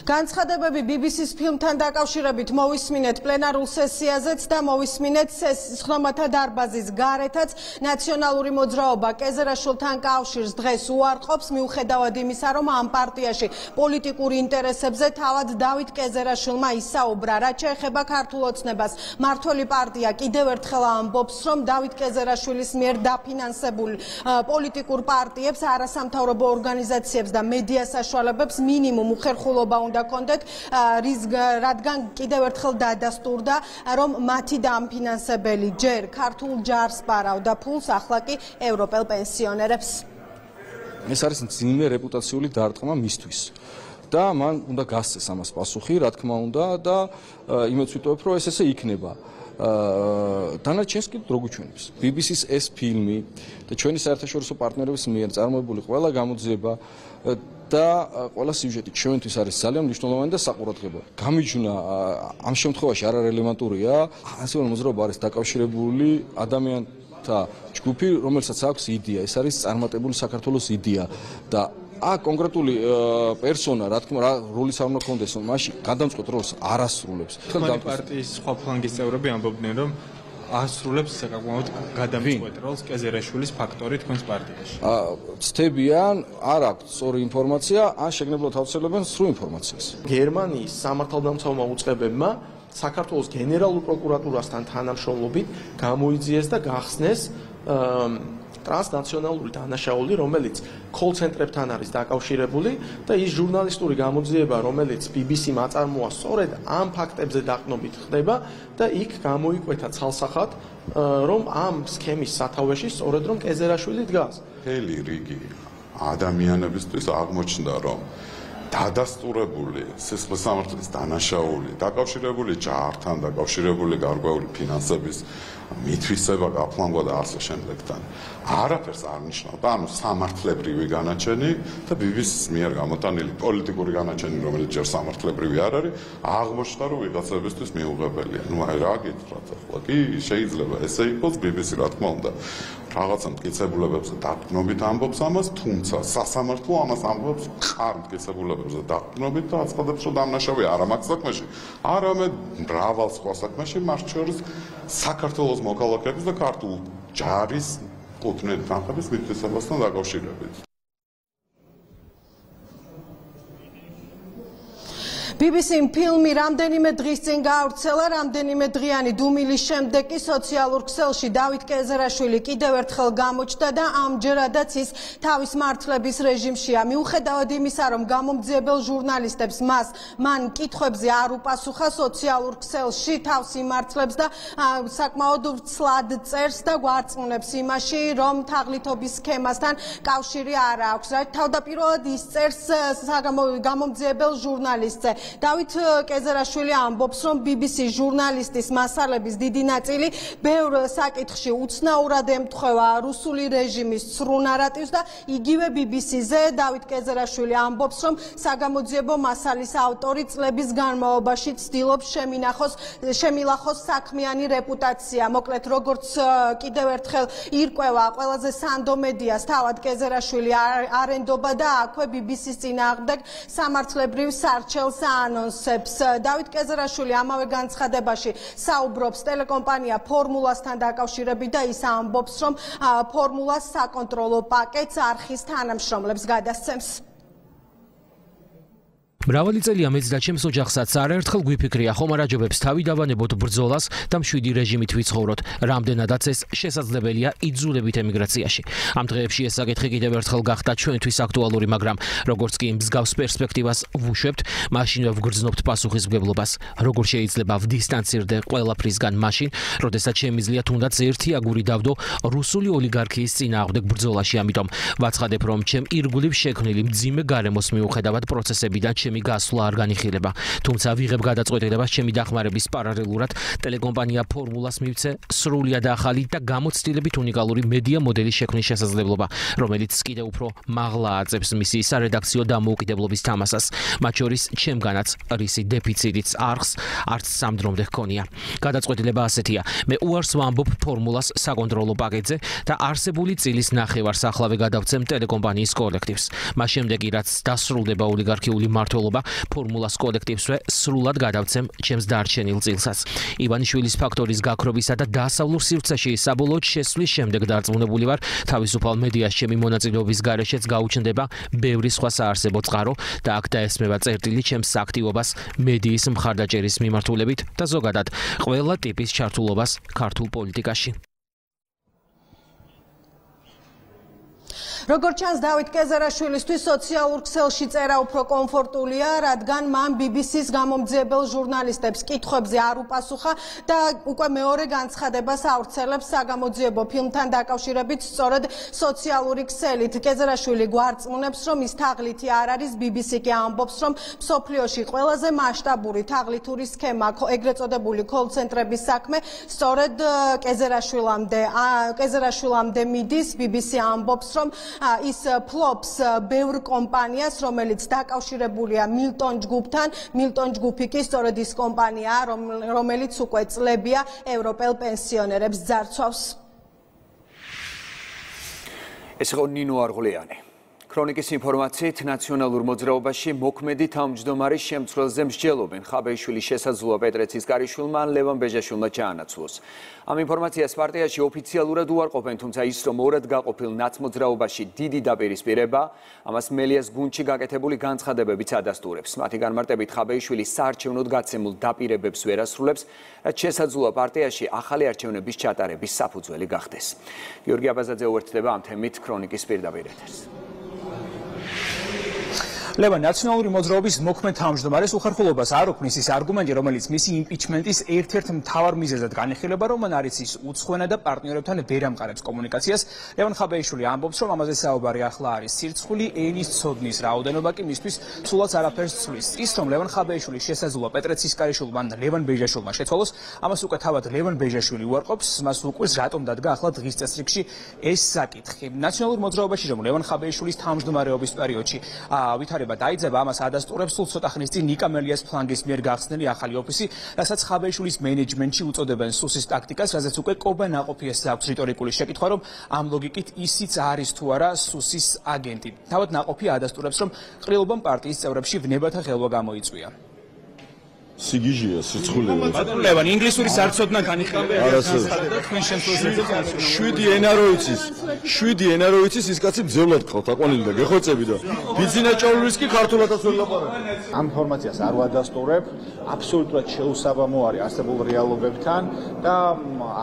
განცხადებები BBC-ს ფილმთან დაკავშირებით მოვისმინეთ პლენარულ სესიაზეც და მოვისმინეთ ხნომათა დარბაზის გარეთაც. ნაციონალური მოძრაობა კეზერაშვილთან კავშირს დღეს უარყოფს. მიუხედავად იმისა რომ ამ პარტიაში პოლიტიკური ინტერესებზე თავად დავით კეზერაშვილმა ისაუბრა რაც შეეხება ქართულ ოცნებას. მართველი პარტია კიდევ ერთხელ ამბობს რომ დავით კეზერაშვილის მიერ დაფინანსებულ პოლიტიკურ პარტიებს არასამთავრობო ორგანიზაციებს და მედია საშუალებებს მინიმუმ უხერხულობა უნდა უნდა კონდეთ რის რადგან კიდევ ერთხელ დადასტურდა რომ მათი დამფინანსებელი ჯერ ქართულ ჯარს პარავდა ფულს ახლა კი ევროპელ პენსიონერებს. ეს არის ძიმე რეპუტაციული დარტყმა მისთვის. და მან უნდა გასცეს ამას პასუხი რა თქმა უნდა და იმეც ვიტყობ რომ ეს ესე იქნება. აა დანარჩენს კი რო გუჩვენებს BBC-ს ეს ფილმი და ჩვენი საერთაშორისო პარტნიორების მიერ წარმოებული ყველა გამოძიება და ყველა სიუჟეტი ჩვენთვის არის ძალიან მნიშვნელოვანი და საყურადღებო. გამიჯვნა ამ შემთხვევაში არ არის რელევანტურია, ასე რომ მოძრაობა არის დაკავშირებული ადამიანთა ჯგუფი, რომელსაც აქვს იდეა, ეს არის წარმატებული საქართველოს იდეა და ა კონკრეტული პერსონა, რა თქმა უნდა, როლის არ უნდა კონდეს, მაშინ გადამწყვეტ როლს არ ასრულებს. თქვენი პარტიის სხვა ფლანგის წევრები ამბობდნენ, რომ ასრულებს საკმაოდ გადამწყვეტ როლს კეზერაშვილის ფაქტორი თქვენს პარტიაში. აა ცდებიან, არ აქვს სწორი ინფორმაცია, ან შეგნებლად ავცელებენ სრულ ინფორმაციას. გერმანიის სამართალდამცავმა უწყებებმა საქართველოს გენერალურ პროკურატურასთან თანამშრომლობით გამოიძიეს და გახსნეს აა ტრანსნაციონალური დანაშაული, რომელიც კოლ-ცენტრებთან არის დაკავშირებული და ის ჟურნალისტური გამოძიება, რომელიც BBC-მ აწარმოა, სწორედ ამ ფაქტებზე დაყნობით ხდება და იქ გამოიკვეთა ცალსახად, რომ ამ სქემის სათავეში სწორედ რომ კეზერაშვილი დგას. მთელი რიგი ადამიანებისთვის აღმოჩნდა, რომ დადასტურებული სისხლის სამართლის დანაშაული, დაკავშირებული ჯართან, დაკავშირებული გარკვეული ფინანსების მithვისება გაფლანგვა და ასე შემდეგთან. არაფერს არ ნიშნავდა, ანუ სამართლებრივი განაჩენი და BBC-ის მიერ გამოტანილი პოლიტიკური განაჩენი, რომელიც ჯერ სამართლებრივი არ არის, აღმოჩნდა, რომ ვიღაცებისთვის მიუღებელია. ნუ აი რა გითხრათ ახლა? კი, შეიძლება ესე იყოს BBC, რა თქმა უნდა. რაღაცა მტკიცებულებებზე დაკნობით ამბობს ამას, თუმცა სასამართლო ამას ამბობს ხარ მტკიცებულებებზე დაკნობით და აცხადებს, რომ დამნაშავე არ ამაკ საქმეში, არამედ მრავალ სხვა საქმეში, მათ შორის საქართველოს მოქალაქეების და ქართულ ჯარის კუთვნილი თანხების მითვისებასთან დაკავშირებით. BBC-მ ფილმი რამდენიმე დღის წინ გავრცელა, რამდენიმე დღიანი დუმილის შემდეგ კი სოციალურ ქსელში დავით კეზერაშვილი კიდევ ერთხელ გამოჩნდა და ამჯერადაც ის თავის მართლების რეჟიმშია. მიუხედავად იმისა, რომ გამომძიებელ ჟურნალისტებს მას მან კითხვებზე არ უპასუხა სოციალურ ქსელში თავს იმართლებს და საკმაოდ ცლად წერს და გვარწმუნებს იმაში, რომ თაღლითობის სქემასთან კავშირი არ აქვს. რა თავდაპირველად ის წერს გამომძიებელ ჟურნალისტზე დავით კეზერაშვილი ამბობს, რომ BBC ჟურნალისტის მასალების დიდი ნაწილი ბევრ საკითხში უცნაურად ემთხვევა რუსული რეჟიმის ცრუ ნარატივს და იგივე BBC-ზე დავით კეზერაშვილი ამბობს, რომ საგამოძიებო მასალის ავტორი წლების განმავლობაში ცდილობს შემინახოს შემილახოს საქმიანი რეპუტაცია. მოკლედ, როგორც კიდევ ერთხელ ირკვევა ყველაზე სანდო მედიას თავად კეზერაშვილი არენდობა და აქვე BBC-ს წინააღმდეგ სამართლებრივ სარჩელს ანონსებს. დავით კეზერაშვილი ამავე განცხადებაში საუბრობს ტელეკომპანია ფორმულასთან დაკავშირებით და ის ამბობს, რომ ფორმულას საკონტროლო პაკეტს არხის თანამშრომლებს გადასცემს. მრავალი წელია მეც და ჩემს ოჯახსაც არაერთხელ გვიფიქრია ხომ არაჯობებს თავი დავანებოთ ბრძოლას და მშვიდი რეჟიმით ვიცხოვროთ. რამდენადაც ეს შესაძლებელია იძულებით ემიგრაციაში. ამ დღეებში ეს საკითხი კიდევ ერთხელ გახდა ჩვენთვის აქტუალური, მაგრამ როგორც კი მსგავს პერსპექტივას ვუშვებთ, მაშინვე ვგრძნობთ პასუხისმგებლობას. როგორ შეიძლება ვდისტანცირდე ყველაფრისგან მაშინ, როდესაც შემიძლია თუნდაც ერთი აგური დავდო რუსული ოლიგარქიის წინააღმდეგ ბრძოლაში, ამიტომ ვაცხადებ, რომ ჩემ ირგვლივ შექმნილი მძიმე გარემოს მიუხედავად პროცესებიდან ჩემი ჩემი გასვლა არ განიხილება. თუმცა ვიღებ გადაწყვეტილებას ჩემი დახმარების პარალელურად ტელეკომპანია ფორმულას მივცე სრულიად ახალი და გამოცდილებით უნიკალური მედია მოდელის შექმნის შესაძლებლობა, რომელიც კიდევ უფრო მაღლა აწევს მისი სარედაქციო დამოუკიდებლობის თამასას. მათ შორის ჩემგანაც რისი დეფიციტიც არხს არც სამდრომდე ჰქონია. გადაწყვეტილება ასეთია: მე უარს ვამბობ ფორმულას საკონტროლო პაკეტზე და არსებული წილის ნახევარს ახლავე გადავცემ ტელეკომპანიის კოლექტივს. მას შემდეგ რაც დასრულდება ოლიგარქიული მართვა მმართველობა ფორმულას კოლექტივსვე სრულად გადავცემ ჩემს დარჩენილ წილსაც. ივანიშვილის ფაქტორის გაქრობისა და დასავლურ სივრცეში საბოლოოდ შესვლის შემდეგ დარწმუნებული ვარ, თავისუფალ მედიაში ჩემი მონაწილეობის გარეშეც გაუჩნდება ბევრი სხვა საარსებო წყარო და აქ დაესმება წერტილი ჩემს აქტივობას მედიის მხარდაჭერის მიმართულებით და ზოგადად ყველა ტიპის ჩართულობას ქართულ პოლიტიკაში. როგორც ჩანს დავით კეზერაშვილისთვის სოციალურ ქსელში წერა უფრო კომფორტულია, რადგან მან BBC-ს გამომძიებელ ჟურნალისტებს კითხვებზე არ უპასუხა და უკვე მეორე განცხადებას ავრცელებს საგამოძიებო ფილმთან დაკავშირებით სწორედ სოციალური ქსელით. კეზერაშვილი გვარწმუნებს, რომ ის თაღლითი არ არის, BBC კი ამბობს, რომ სოფლიოში ყველაზე მასშტაბური თაღლითური სქემა, ეგრეთ წოდებული კოლ-ცენტრების საქმე სწორედ კეზერაშვილამდე, კეზერაშვილამდე მიდის. BBC ამბობს, რომ ის ფლობს ბევრ კომპანიას, რომელიც დაკავშირებულია მილტონ ჯგუფთან. მილტონ ჯგუფი კი სწორედ ის კომპანიაა, რომელიც უკვე წლებია ევროპელ პენსიონერებს ძარცვავს. ეს იყო ნინო არღლიანი. ქრონიკის ინფორმაციით ნაციონალურ მოძრაობაში მოქმედი თავმჯდომარის შემცვლელზე მსჯელობენ ხაბეიშვილის შესაძლოა პეტრეცის კარიშვილმა ან ლევან ბეჟაშვილმა ჩაანაცვლოს. ამ ინფორმაციას პარტიაში ოფიციალურად უარყოფენ, თუმცა ის რომ ორად გაყოფილ ნაცმოძრაობაში დიდი დაპირისპირება, ამას მელიას გუნჩი გაკეთებული განცხადებებიც ადასტურებს. მათი განმარტებით ხაბეიშვილი საარჩევნოდ გაცემულ დაპირებებს ვერ ასრულებს, რაც შესაძლოა პარტიაში ახალი არჩევნების ჩატარების საფუძველი გახდეს. გიორგი აბაზაძე უერთდება ამ თემით ქრონიკის პირდაპირ ეთერს. ლევან ნაციონალური მოძრაობის მოქმედ თავმჯდომარეს უხერხულობას არ ოქმნის ის არგუმენტი, რომელიც მისი იმპიჩმენტის ერთ-ერთ მთავარ მიზეზად განიხილება, რომ მან არის ის უცხოენა და პარტნიორებთან ვერ ამყარებს კომუნიკაციას. ლევან ხაბეიშვილი ამბობს, რომ ამაზე საუბარი ახლა არის სირცხული ენის ცოდნის რაოდენობა კი მისთვის სულაც არაფერს ცვლის. ის რომ ლევან ხაბეიშვილის შესაძლოა პეტრე ცისკარიშვილმა და ლევან ბეჟაშვილმა შეცვალოს, ამას უკვე თავად ლევან ბეჟაშვილი უარყოფს, მას უკვირს რატომ დადგა ახლა დღის წესრიგში ეს საკითხი. ნაციონალურ მოძრაობაში რომ ლევან ხაბეიშვილის თავმჯდომარეობის პერიოდში ვითარებ შეფასება დაიძება ამას ადასტურებს სულ ცოტა ხნის წინ ნიკამელიას ფლანგის მიერ გახსნილი ახალი ოფისი, რასაც ხაბეიშვილის მენეჯმენტში უწოდებენ სუსის ტაქტიკას, რასაც უკვე კობა ნაყოფიეს აქვს რიტორიკული შეკითხვა, რომ ამ ლოგიკით ისიც არის თუ არა სუსის აგენტი. თავად ნაყოფი ადასტურებს, რომ ყრილობამ პარტიის წევრებში ვნებათა ხელვა გამოიწვია. სიგიჟია, სიცხულეა. ლევან, ინგლისურის არცოდნა განიხილება. არასოდეს. თქვენ შემთხვევაში 7 ენა რო იცის. 7 ენა რო იცის, ის კაცი ბძევლად ყავთ, აყვანილი და გეხოცები და ბიზინა ჭავლურის კი ქართულადაც ვერ ლაპარაკობს. ამ ინფორმაციას არ ვადასტურებ, აბსოლუტურად შეუსაბამო არის არსებულ რეალობებთან და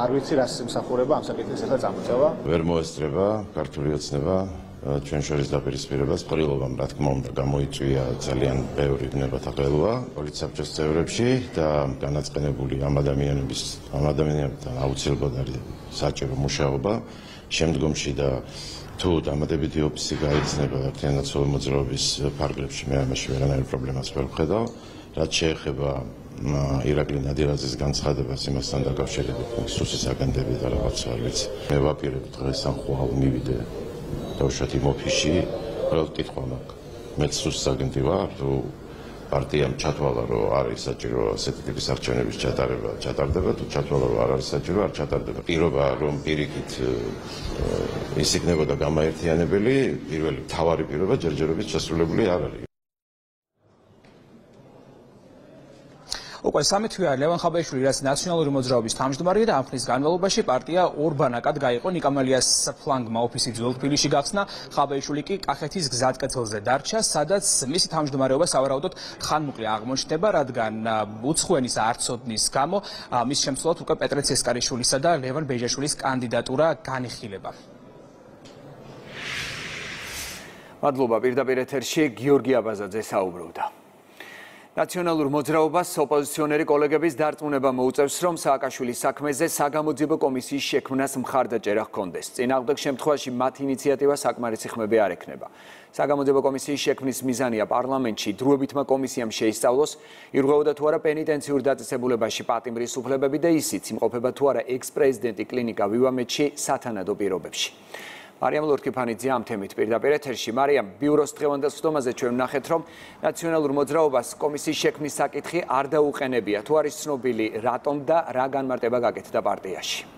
არ ვიცი რა სიმსახურება ამ საკითხის ახლა წამოწევა. ვერ მოესწრება ქართული ოცნება. ჩვენ შორის დაპირისპირებას ყრილობამ რა თქმა უნდა გამოიწვია ძალიან ბევრი ნებათა ყელვა პოლიციაბჭოს წევრებში და განაცხენებული ამ ადამიანების ამ ადამიანებთან აუცილებლად არის საჭირო მუშაობა. შემდგომში და თუ დამატებითი ოფისი გაიცნება ერთიანად სულ მოძრაობის ფარგლებში მე ამაში ვერანაირ პრობლემას ვერ ვხედავ. რაც შეეხება ირაკლი ნადირაძის განცხადებას იმასთან დაკავშირებით სუსის აგენტები და რაღაც არ ვიცი მე ვაპირებ დღეს ამ ხვალ მივიდე დავშოთ იმ ოფისში, რა კითხვა მაქვს. მე სუსაგენტი ვარ, თუ პარტიამ ჩათვალა, რომ არის საჭირო ასეთი ტიპის არჩევნების ჩატარება, ჩატარდება, თუ ჩათვალა, რომ არ არის საჭირო, არ ჩატარდება. პირობა, რომ პირიქით ის იქნებოდა გამაერთიანებელი, პირველი თავარი პირობა ჯერჯერობით შესრულებული არ არის. უკვე სამი თვეა ლევან ხაბაიშვილი რაც ნაციონალური მოძრაობის თავმჯდომარეა და ამ ხნის განმავლობაში პარტია ორბანაკად გაიყო ნიკამალიას ფლანგმა ოფისი ძველ თბილისში გახსნა. ხაბაიშვილი კი კახეთის გზატკეცილზე დარჩა სადაც მისი თავმჯდომარეობა სავარაუდოდ ხანმოკლე აღმოჩნდება რადგან უცხოენის არცოდნის გამო მის შემცვლელად უკვე პეტრე ცესკარიშვილისა და ლევან ბეჟაშვილის კანდიდატურა განიხილება. მადლობა პირდაპირ ეთერში გიორგი აბაზაძე საუბრობდა ნაციონალურ მოძრაობას ოპოზიციონერი კოლეგების დარწმუნება მოუწევს, რომ სააკაშვილის საქმეზე საგამოძიებო კომისიის შექმნას მხარდაჭერა ჰქონდეს. წინააღმდეგ შემთხვევაში მათ ინიციატივა საკმარისი ხმები არ ექნება. საგამოძიებო კომისიის შექმნის მიზანია პარლამენტში დროებითმა კომისიამ შეისწავლოს, ირღვეოდა თუ არა პენიტენციურ დაწესებულებაში პატიმრის უფლებები და ისიც იმყოფება თუ არა ექს-პრეზიდენტი კლინიკა ვივამეთში სათანადო პირობებში. მარიამ ლორკიფანიძე ამ თემით პირდაპირ ეთერში. მარიამ, ბიუროს დღევანდელ სტომაზე ჩვენ ვნახეთ, რომ ნაციონალურ მოძრაობას კომისიის შექმნის საკითხი არ დაუყენებია. თუ არის ცნობილი, რატომ და რა განმარტება გაკეთდა პარტიაში?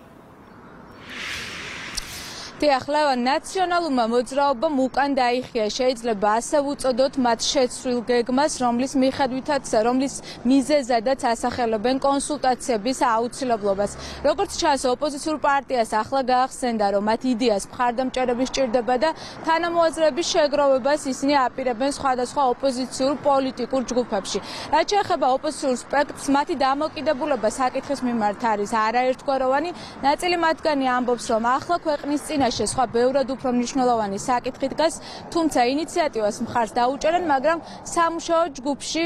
დიახლა ნაციონალურმა მოძრაობამ უკან დაიხია შეიძლება ასე ვუწოდოთ მათ შეცვლილ გეგმას რომლის მიხედვითაც რომლის მიზეზადაც ასახელებენ კონსულტაციების აუცილებლობას როგორც ჩანს ოპოზიციურ პარტიას ახლა გაახსენდა რომ მათ იდეას მხარდამჭერები სჭირდება და თანამოაზრების შეგროვებას ისინი აპირებენ სხვადასხვა ოპოზიციურ პოლიტიკურ ჯგუფებში რაც შეეხება ოპოზიციურ სპექტრს მათი დამოკიდებულება საკითხის მიმართ არის არაერთგვაროვანი ნაწილი მათგანი ამბობს რომ ახლა ქვეყნის წინა თამაშე სხვა ბევრად უფრო მნიშვნელოვანი საკითხი დგას, თუმცა ინიციატივას მხარს დაუჭერენ, მაგრამ სამუშაო ჯგუფში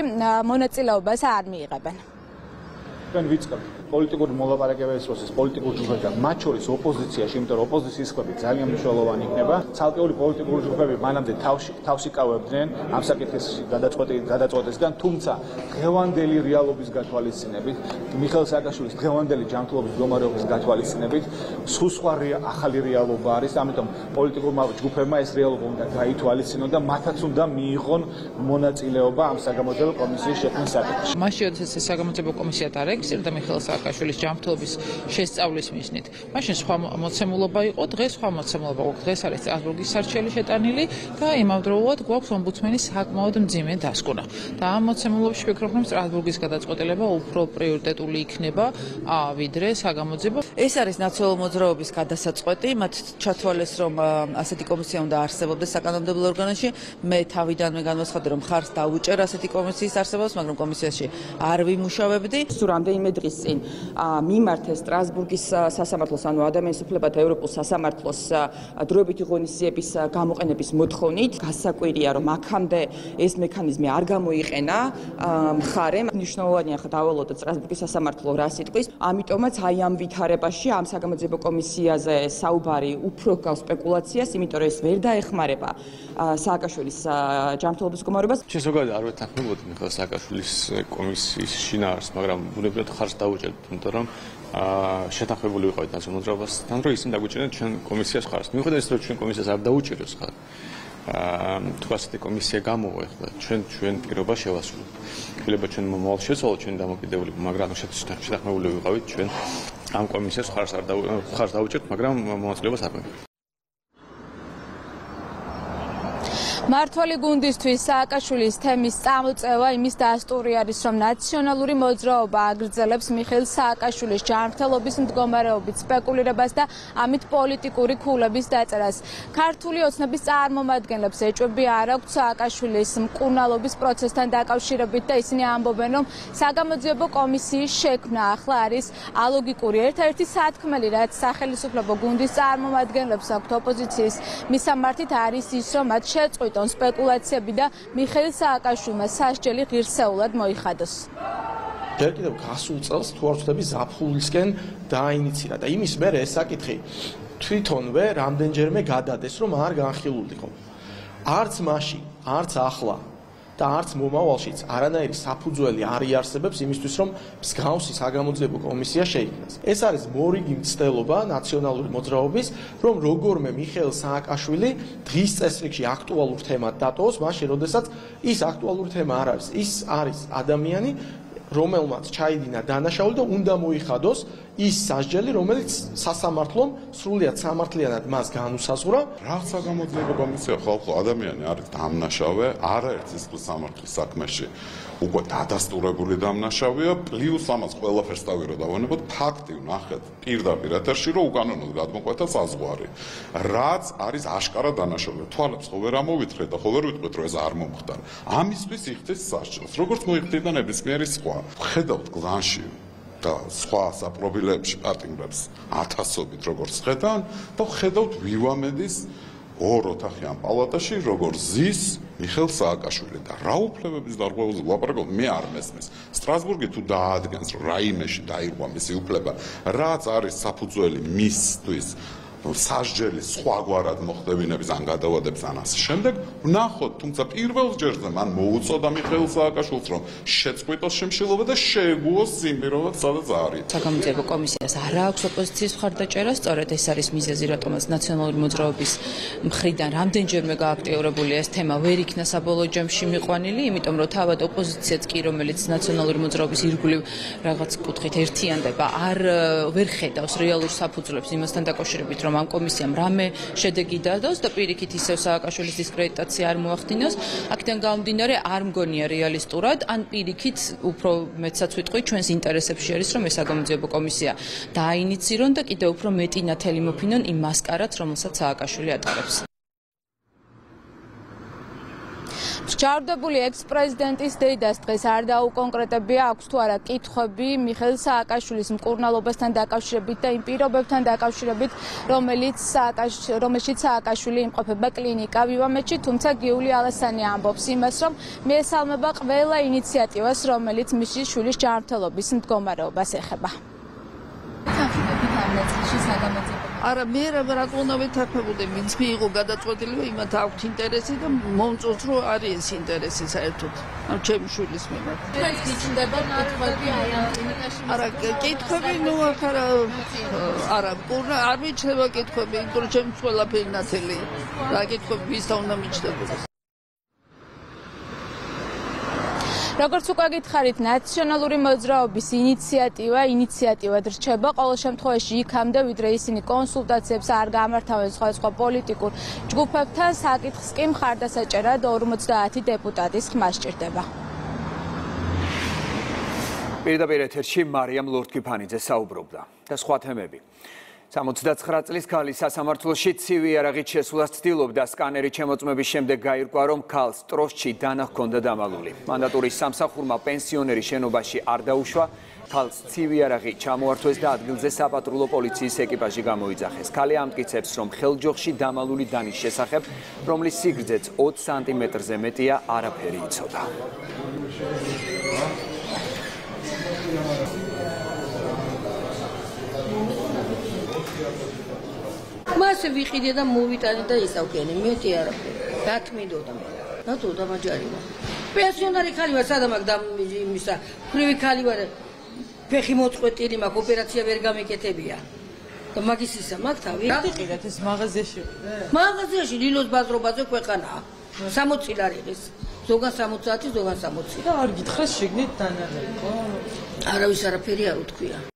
მონაწილეობას არ მიიღებენ. თქვენ ვიწყებთ პოლიტიკური მოლაპარაკებების პროცესი პოლიტიკურ ჯგუფებთან, მათ შორის ოპოზიციაში, იმიტომ რომ ოპოზიციის ხმები ძალიან მნიშვნელოვანი იქნება. ცალკეული პოლიტიკური ჯგუფები მანამდე თავში თავში კავებდნენ ამ საკითხის გადაწყვეტი გადაწყვეტისგან, თუმცა დღევანდელი რეალობის გათვალისწინებით, მიხელ სააკაშვილის დღევანდელი ჯანმრთელობის მდგომარეობის გათვალისწინებით, სულ სხვა ახალი რეალობა არის, ამიტომ პოლიტიკურმა ჯგუფებმა ეს რეალობა უნდა გაითვალისწინონ და მათაც უნდა მიიღონ მონაწილეობა ამ საგამოძიებო კომისიის შექმნის საკითხში. მაშინ ეს საგამოძიებო კომისია დარეგისტრირდა მიხელ სააკაშვილის სააკაშვილის ჯანმრთელობის შესწავლის მიზნით. მაშინ სხვა მოცემულობა იყო, დღეს სხვა მოცემულობა გვაქვს. დღეს არის სტრასბურგის სარჩელი შეტანილი და იმავდროულად გვაქვს ომბუდსმენის საკმაოდ მძიმე დასკვნა. და ამ მოცემულობაში ვფიქრობ, რომ სტრასბურგის გადაწყვეტილება უფრო პრიორიტეტული იქნება, ვიდრე საგამოძიებო. ეს არის ნაციონალური მოძრაობის გადასაწყვეტი, მათ ჩათვალეს, რომ ასეთი კომისია უნდა არსებობდეს საკანონმდებლო ორგანოში. მე თავიდანვე განვაცხადე, რომ ხარს დაუჭერ ასეთი კომისიის არსებობას, მაგრამ კომისიაში არ ვიმუშავებდი. სურამდე რამდენიმე დღის წინ მიმართეს სტრასბურგის სასამართლოს ანუ ადამიანის უფლებათა ევროპულ სასამართლოს დროებითი ღონისძიების გამოყენების მოთხოვნით გასაკვირია რომ აქამდე ეს მექანიზმი არ გამოიყენა მხარემ მნიშვნელოვანია ხა დავალოდოთ სტრასბურგის სასამართლო რა სიტყვის. ამიტომაც აი ამ ვითარებაში ამ საგამოძიებო კომისიაზე საუბარი უფრო გავს სპეკულაციას იმიტომ რომ ეს ვერ დაეხმარება სააკაშვილის ჯანმრთელობის მდგომარეობას. ჩვენ ზოგადად არ ვეთანხმებოდი მიხეილ სააკაშვილის კომისიის შინაარს მაგრამ ბუნებრივად ხარს იმიტომ რომ აა შეთანხმებული ვიყავით ნაციონალურ მოძრაობასთან რომ ისინი დაგვიჭირდნენ ჩვენ კომისიას ხარს მიუხედავად იმისა რომ ჩვენ კომისიას არ დაუჭიროს ხარ აა თუ ასეთი კომისია გამოვა ახლა ჩვენ ჩვენ პირობა შევასრულოთ. შეიძლება ჩვენ მომავალ შეცვალოთ ჩვენ დამოკიდებული, მაგრამ შეთანხმებული ვიყავით ჩვენ ამ კომისიას ხარს არ ხარს დაუჭერთ, მაგრამ მონაწილეობას არ მივიღეთ. მართვალი გუნდისთვის სააკაშვილის თემის წამოწევა იმის დასტური არის, რომ ნაციონალური მოძრაობა აგრძელებს მიხეილ სააკაშვილის ჯანმრთელობის მდგომარეობით სპეკულირებას და ამით პოლიტიკური ქულების დაწერას. ქართული ოცნების წარმომადგენლებს ეჭვები არ აქვთ სააკაშვილის მკურნალობის პროცესთან დაკავშირებით და ისინი ამბობენ, რომ საგამოძიებო კომისიის შექმნა ახლა არის ალოგიკური. ერთ-ერთი სათქმელი, რაც სახელმწიფო გუნდის წარმომადგენლებს აქვთ ოპოზიციის მისამართით არის ის, რომ მათ შეწყვიტ ამიტომ სპეკულაციები და მიხეილ სააკაშვილმა სასჯელი ღირსეულად მოიხადოს. ჯერ კიდევ გასულ წელს თუ არ ვთქვი ზაფხულისკენ დაინიცირა და იმის მერე ეს საკითხი თვითონვე რამდენჯერმე გადადეს რომ არ განხილულიყო. არც მაშინ, არც ახლა და არც მომავალშიც არანაირი საფუძველი არ იარსებებს იმისთვის, რომ მსგავსი საგამოძიებო კომისია შეიქმნას. ეს არის მორიგი მცდელობა ნაციონალური მოძრაობის, რომ როგორმე მიხეილ სააკაშვილი დღის წესრიგში აქტუალურ თემად დატოვოს, მაშინ, როდესაც ის აქტუალური თემა არ არის. ის არის ადამიანი, რომელმაც ჩაიდინა დანაშაული და უნდა მოიხადოს ის სასჯელი, რომელიც სასამართლომ სრულიად სამართლიანად მას განუსაზღვრა. რაღაც გამოძიება კომისია ხალხო ადამიანი არის დამნაშავე, არაერთი სისხლის სამართლის საქმეში. უკვე დადასტურებული დამნაშავეა, პლუს ამას ყველაფერს დავირო დავანებოთ ფაქტი ვნახეთ პირდაპირ ეთერში, რომ უკანონოდ გადმოყვეთა საზღვარი. რაც არის აშკარა დანაშაული. თვალებს ხო ვერ ამოვითხრეთ და ხო ვერ ვიტყვით, რომ ეს არ მომხდარ. ამისთვის იხდეს სასჯელს. როგორც მოიხდიდა ნებისმიერი სხვა. ხედავთ გლანში და სხვა საპრობილეებში პარტნიორებს ათასობით როგორც ხედავთ და ხედავთ ვივამედის ორ ოთახიან პალატაში როგორ ზის მიხელ სააკაშვილი და რა უფლებების დარღვევაზე ლაპარაკობ მე არ მესმის. სტრასბურგი თუ დაადგენს რაიმეში დაირღვა მისი უფლება რაც არის საფუძველი მისთვის სასჯელი სხვაგვარად მოხდებინების ან გადავადებს ან ასე. შემდეგ ვნახოთ თუმცა პირველ ჯერზე მან მოუწოდა მიხეილ სააკაშვილს რომ შეწყვიტოს შემშილობა და შეეგუოს სიმბიროვად სადაც არის. საგამოძიებო კომისიას არ აქვს ოპოზიციის მხარდაჭერა სწორედ ეს არის მიზეზი რატომაც ნაციონალური მოძრაობის მხრიდან რამდენჯერმე გააქტიურებული ეს თემა. ვერ იქნა საბოლოო ჯამში მიყვანილი იმიტომ რომ თავად ოპოზიციაც კი რომელიც ნაციონალური მოძრაობის ირგვლივ რაღაც კუთხით ერთიანდება არ ვერ ხედავს რეალურ საფუძვლებს იმასთან დაკავშირებით რომ რომ ამ კომისიამ რამე შედეგი დადოს და პირიქით ისევ სააკაშვილის დისკრედიტაცია არ მოახდინოს, აქედან გამომდინარე არ მგონია რეალისტურად, ან პირიქით უფრო მეცაც ვიტყვი ჩვენს ინტერესებში არის რომ ეს საგამოძიებო კომისია დააინიცირონ და კიდევ უფრო მეტი ნათელი მოფინონ იმ მასკარად, რომელსაც სააკაშვილი ატარებს. ჯარდებული ექს-პრეზიდენტის დედას დღეს არ დაუკონკრეტებია. აქვს თუ არა კითხვები მიხეილ სააკაშვილის მკურნალობასთან დაკავშირებით და იმ პირობებთან დაკავშირებით რომელიც რომელშიც სააკაშვილი იმყოფება კლინიკა ვივამეთში თუმცა გიული ალასანი ამბობს იმას რომ მიესალმება ყველა ინიციატივას რომელიც მისი შვილის ჯანმრთელობის მდგომარეობას ეხება ამ ნაწილში საგამოძიებო არა მე რა უნდა ვითარფებოდი ვინც მიიღო გადაწყვეტილება იმათ აქვს ინტერესი და მომწონს რომ არის ეს ინტერესი საერთოდ. ამ ჩემი შვილის მიმართ. თქვენ გიჩნდება კითხვები აი ამ კლინიკაში არა კითხვები ნუ აქ არა არა კურნა არ მიჩნდება კითხვები იმიტომ რომ ჩემს ყველაფერი ნათელი რა კითხვები ვისა უნდა მიჩნდებოდეს როგორც უკვე გითხარით, ნაციონალური მოძრაობის ინიციატივა ინიციატივად რჩება ყოველ შემთხვევაში იქამდე, ვიდრე ისინი კონსულტაციებს არ გამართავენ სხვადასხვა პოლიტიკურ ჯგუფებთან, საკითხს კი მხარდასაჭერად 50 დეპუტატის ხმა სჭირდება. პირდაპირ ეთერში მარიამ ლორდკიფანიძე საუბრობდა და სხვა თემები. 69 წლის ქალი სასამართლოში ცივი არაღით შესულას ცდილობდა სკანერი ჩემოწმების შემდეგ გაირკვა რომ ქალს ტროსში დანა ჰქონდა დამალული. მანდატურის სამსახურმა პენსიონერი შენობაში არ დაუშვა, ქალს ცივი არაღით ჩამოართვეს და ადგილზე საპატრულო პოლიციის ეკიპაჟი გამოიძახეს. ქალი ამტკიცებს რომ ხელჯოხში დამალული დანის შესახებ, რომლის სიგრძეც 20 სანტიმეტრზე მეტია, არაფერი იცოდა. მასე ვიყიდე და მოვიტანე და ისავქენი მეტი არაფერი დათმინდოდა მე? რატო დამაჯარიმა პენსიონარი ხალი ვარ სადამ აქ და იმისა ფრივი ხალი ვარ. ფეხი მოწყვეტილი მაქვს ოპერაცია ვერ გამეკეთებია. და მაგის ისა მაგ თავი. რა ვიყიდეთ ეს მაღაზიაში? მაღაზიაში ლილოს ბაზრობაზე ქვეყანაა. 60 ლარი ის ზოგან 70 ზოგან 60 და არ გითხრას შეგნით დანარები ხო არავის არაფერი არ უთქვია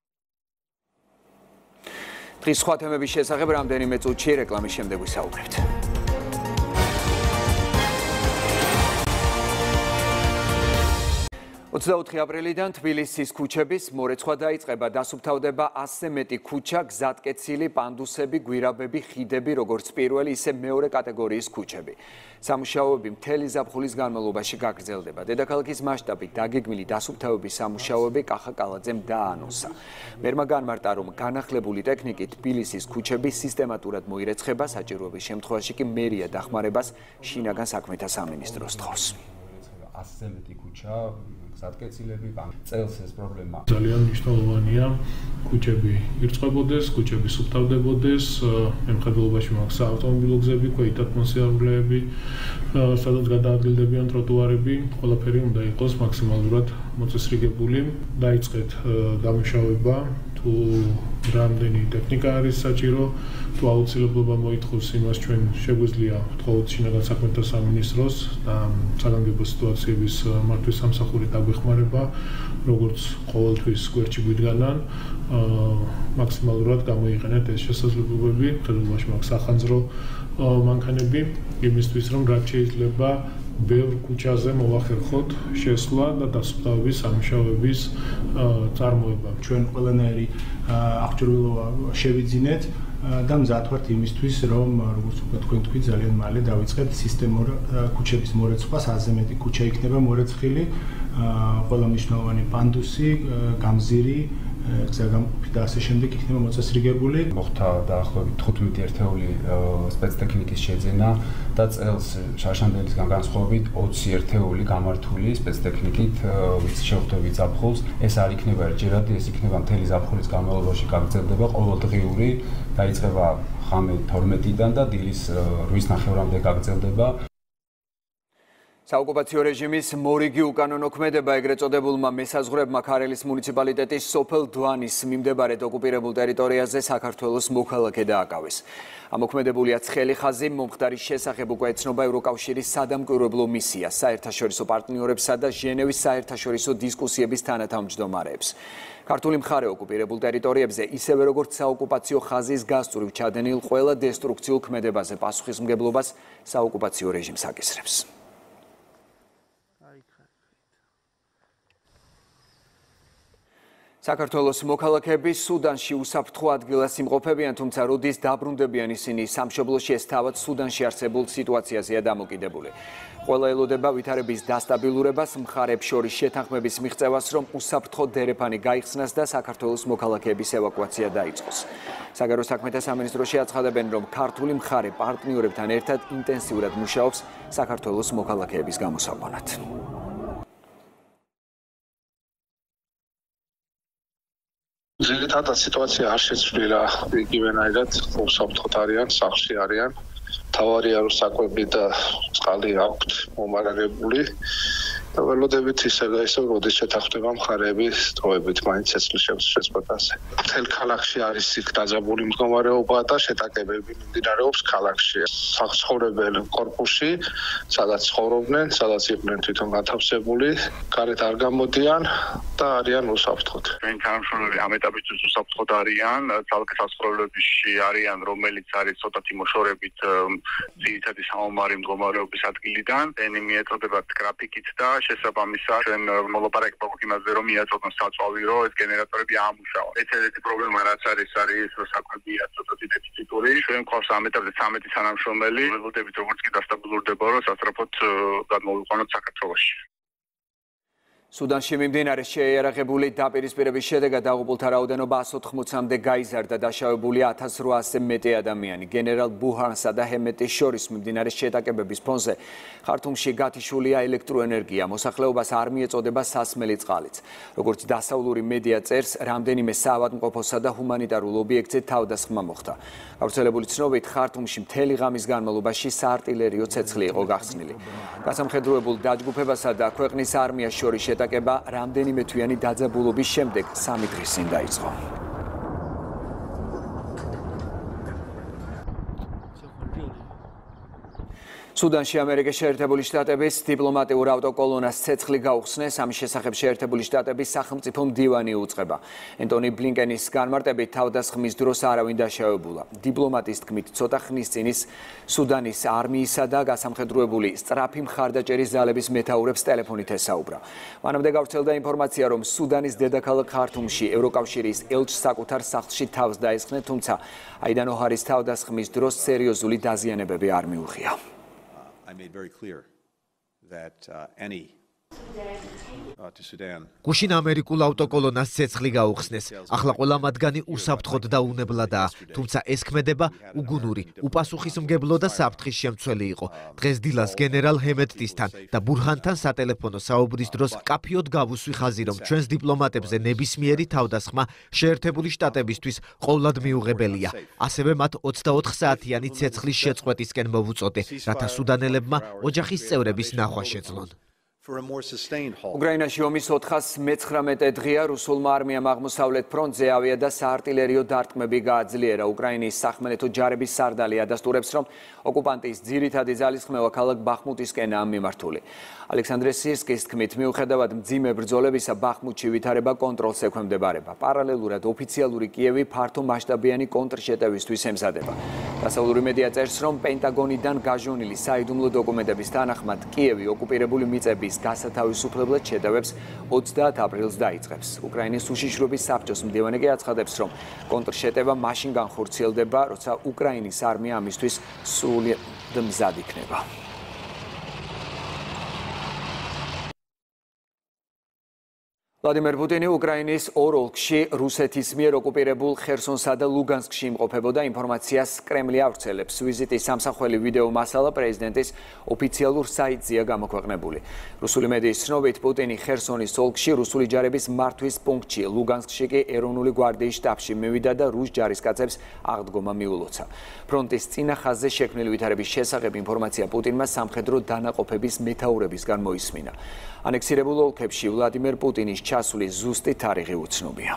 დღის სხვა თემების შესახებ რამდენიმე წუთში რეკლამის შემდეგ ვისაუბრებთ. 24 აპრილიდან თბილისის ქუჩების მორეცხვა დაიწყება. დასუფთავდება 100-ზე მეტი ქუჩა, გზატკეცილი, პანდუსები, გვირაბები, ხიდები, როგორც პირველი, ისე მეორე კატეგორიის ქუჩები. სამუშაოები მთელი ზაფხულის განმავლობაში გაგრძელდება. დედაქალაქის მასშტაბით დაგეგმილი დასუფთავების სამუშაოები კახაკალაძემ დაანონსა. მერმა განმარტა, რომ განახლებული ტექნიკით თბილისის ქუჩები სისტემატურად მოირეცხება, საჭიროების შემთხვევაში კი მერია დახმარებას შინაგან საქმეთა სამინისტროს თხოვს. 100-ზე მეტი ქუჩა სადგეცილები ბანკ წელს ეს პრობლემა ძალიან მნიშვნელოვანია ქუჩები ირწყვებოდეს ქუჩები სუფთავდებოდეს ემხედველობაში მაქვს ავტომობილო გზები კვეით ატმოსფერულეები სადაც გადაადგილდებიან ტროტუარები. ყველაფერი უნდა იყოს მაქსიმალურად მოწესრიგებული დაიწყეთ გამუშავება თუ რამდენი ტექნიკა არის საჭირო? თუ აუცილებლობა მოითხოვს იმას ჩვენ შეგვიძლია თხოვოთ შინაგან საქმეთა სამინისტროს და საგანგებო სიტუაციების მართვის სამსახური დაგვეხმარება როგორც ყოველთვის გვერდში გვიდგანან მაქსიმალურად გამოიყენეთ ეს შესაძლებლობები ხელობაში მაქვს ახანძრო მანქანები იმისთვის რომ რაც შეიძლება ბევრ ქუჩაზე მოახერხოთ შესვლა და დასუფთავების სამუშაოების წარმოება. ჩვენ ყველანაირი აღჭურვილობა შევიძინეთ და მზად ვართ იმისთვის, რომ როგორც უკვე თქვენ თქვით, ძალიან მალე დავიწყებთ სისტემურ ქუჩების მორეცხვას, აზე მეტი ქუჩა იქნება მორეცხილი, ყველა მნიშვნელოვანი პანდუსი, გამზირი გზაგამყოფი და ასე შემდეგ იქნება მოწესრიგებული. მოხდა დაახლოებით 15 ერთეული სპეცტექნიკის შეძენა და წელს შაშანდელისგან განსხვავებით 20 ერთეული გამართული სპეცტექნიკით ვიც შეხვდებით ზაფხულს. ეს არ იქნება ერთჯერადი, ეს იქნება მთელი ზაფხულის განმავლობაში გაგრძელდება ყოველდღიური დაიწყება ხამე 12-დან და დილის 8-ის ნახევრამდე გაგრძელდება. საოკუპაციო რეჟიმის მორიგი უკანონო ქმედება ეგრეთ წოდებულმა მესაზღვრებმა ქარელის მუნიციპალიტეტის სოფელ დვანის მიმდებარე ოკუპირებულ ტერიტორიაზე საქართველოს მოქალაქე დააკავეს. ამოქმედებულია ცხელი ხაზი მომხდარის შესახებ უკვე ეცნობა ევროკავშირის სადამკვირვებლო მისია საერთაშორისო პარტნიორებსა და ჟენევის საერთაშორისო დისკუსიების თანათავმჯდომარეებს. ქართული მხარე ოკუპირებულ ტერიტორიებზე ისევე როგორც საოკუპაციო ხაზის გასწვრივ ჩადენილ ყველა დესტრუქციულ ქმედებაზე პასუხისმგებლობას საოკუპაციო რეჟიმს აკისრებს. საქართველოს მოქალაქეები სუდანში უსაფრთხო ადგილას იმყოფებიან, თუმცა როდის დაბრუნდებიან ისინი სამშობლოში, ეს თავად სუდანში არსებულ სიტუაციაზეა დამოკიდებული. ყველა ელოდება ვითარების დასტაბილურებას, მხარებს შორის შეთანხმების მიღწევას, რომ უსაფრთხო დერეფანი გაიხსნას და საქართველოს მოქალაქეების ევაკუაცია დაიწყოს. საგარეო საქმეთა სამინისტროში აცხადებენ, რომ ქართული მხარე პარტნიორებთან ერთად ინტენსიურად მუშაობს საქართველოს მოქალაქეების გამოსაყვანად. ძირითადად სიტუაცია არ შეცვლილა იგივენაირად უსაფრთხოდ არიან სახლში არიან. თავარია რომ საკვები და წყალი აქვთ მომარაგებული ველოდებით ისე და ისე როდის შეთანხმდება მხარეების დროებით მაინც ეცლის შეწყვეტაზე. თელ ქალაქში არის იქ დაძაბული მდგომარეობა და შეტაკებები მიმდინარეობს ქალაქში. სახლცხოვრებელ კორპუსში, სადაც ცხოვრობდნენ, სადაც იყვნენ თვითონ გათავსებული, გარეთ არ გამოდიან და არიან უსაფრთხოდ. ჩვენ თანამშრომლები ამ ეტაპისთვის უსაფრთხოდ არიან, ძალკე საცხოვრებელში არიან, რომელიც არის ცოტათი მოშორებით ძირითადი საომარი მდგომარეობის ადგილიდან. ენიმი ეწოდება გრაფიკით და შესაბამისად ჩვენ მოლაპარაკება გვაქვს იმაზე რომ მიაწოდონ საწვავი რომ ეს გენერატორები ამუშაონ. ეს ერთ-ერთი პრობლემა რაც არის არის რომ საქმეა ცოტათი დეფიციტური. ჩვენ გვყავს ამ ეტაპზე 13 თანამშრომელი. ველოდებით როგორც კი დასტაბილურდება რომ სასწრაფოდ გადმოვიყვანოთ საქართველოში. სუდანში მიმდინარე შეიარაღებული დაპირისპირების შედეგად დაღუპულთა რაოდენობა 180-მდე გაიზარდა და დაშავებული 1800-ზე მეტი ადამიანი. გენერალ ბუჰანსა და ჰემეტის შორის მიმდინარე შეტაკებების ფონზე ხართუმში გათიშულია ელექტროენერგია, მოსახლეობას არ მიეწოდება სასმელი წყალიც. როგორც დასავლური მედია წერს, რამდენიმე საავადმყოფოსა და ჰუმანიტარულ ობიექტზე თავდასხმა მოხდა. გავრცელებული ცნობით, ხართუმში მთელი ღამის განმავლობაში საარტილერიო ცეცხლი იყო გახსნილი. გასამხედროებულ დაჯგუფებასა და ქვეყნის არმიას შორის შეტაკება რამდენიმე თვიანი დაძაბულობის შემდეგ სამი დღის წინ დაიწყო. სუდანში ამერიკის შეერთებული შტატების დიპლომატიურ ავტოკოლონას ცეცხლი გაუხსნეს ამის შესახებ შეერთებული შტატების სახელმწიფო მდივანი უწყება. ენტონი ბლინკენის განმარტებით თავდასხმის დროს არავინ დაშავებულა. დიპლომატის თქმით ცოტა ხნის წინ ის სუდანის არმიისა და გასამხედროებული სწრაფი მხარდაჭერის ძალების მეთაურებს ტელეფონით ესაუბრა. მანამდე გავრცელდა ინფორმაცია რომ სუდანის დედაქალაქ ხართუმში ევროკავშირის ელჩს საკუთარ სახლში თავს დაესხნენ თუმცა აიდან ოჰარის თავდასხმის დროს სერიოზული დაზიანებები არ მიუღია I made very clear that uh, any გუშინ ამერიკულ ავტოკოლონას ცეცხლი გაუხსნეს. ახლა ყველა მათგანი უსაფრთხოდ და უნებლადაა, თუმცა ეს ქმედება უგუნური, უპასუხისმგებლო და საფრთხის შემცველი იყო. დღეს დილას გენერალ ჰემეტტისთან და ბურჰანთან სატელეფონო საუბრის დროს კაფიოდ გავუსვი ხაზი, რომ ჩვენს დიპლომატებზე ნებისმიერი თავდასხმა შეერთებული შტატებისთვის ყოვლად მიუღებელია. ასევე მათ 24 საათიანი ცეცხლის შეწყვეტისკენ მოვუწოდე, რათა სუდანელებმა ოჯახის წევრების ნახვა შეძლონ. უკრაინაში ომის 419 დღეა რუსულმა არმიამ აღმოსავლეთ ფრონტზე ავია და საარტილერიო დარტყმები გააძლიერა. უკრაინის სახმელეთო ჯარების სარდალი ადასტურებს, რომ ოკუპანტის ძირითადი ძალისხმევა ქალაქ ბახმუტისკენაა მიმართული. ალექსანდრე სირსკის თქმით, მიუხედავად მძიმე ბრძოლებისა, ბახმუტში ვითარება კონტროლს ექვემდებარება. პარალელურად ოფიციალური კიევი ფართო მასშტაბიანი კონტრშეტევისთვის ემზადება. დასავლური მედია წერს, რომ პენტაგონიდან გაჟონილი საიდუმლო დოკუმენტების თანახმად, კიევი ოკუპირებული მიწების გასათავისუფლებლად შედავებს 30 აპრილს დაიწყებს. უკრაინის უშიშრობის საბჭოს მდივანი კი აცხადებს, რომ კონტრშეტევა მაშინ განხორციელდება, როცა უკრაინის არმია ამისთვის სრულად მზად იქნება. ვლადიმერ პუტინი უკრაინის ორ ოლქში რუსეთის მიერ ოკუპირებულ ხერსონსა და ლუგანსკში იმყოფებოდა ინფორმაციას კრემლი ავრცელებს. ვიზიტის სამსახველი ვიდეო მასალა პრეზიდენტის ოფიციალურ საიტზეა გამოქვეყნებული. რუსული მედიის ცნობით პუტინი ხერსონის ოლქში რუსული ჯარების მართვის პუნქტში ლუგანსკში კი ეროვნული გვარდიის შტაბში მივიდა და რუს ჯარისკაცებს აღდგომა მიულოცა. ფრონტის წინა ხაზზე შექმნილი ვითარების შესახებ ინფორმაცია პუტინმა სამხედრო დანაყოფების მეთაურებისგან მოისმინა ანექსირებულ ოლქებში ვლადიმერ პუტინის ჩასვლის ზუსტი თარიღი უცნობია.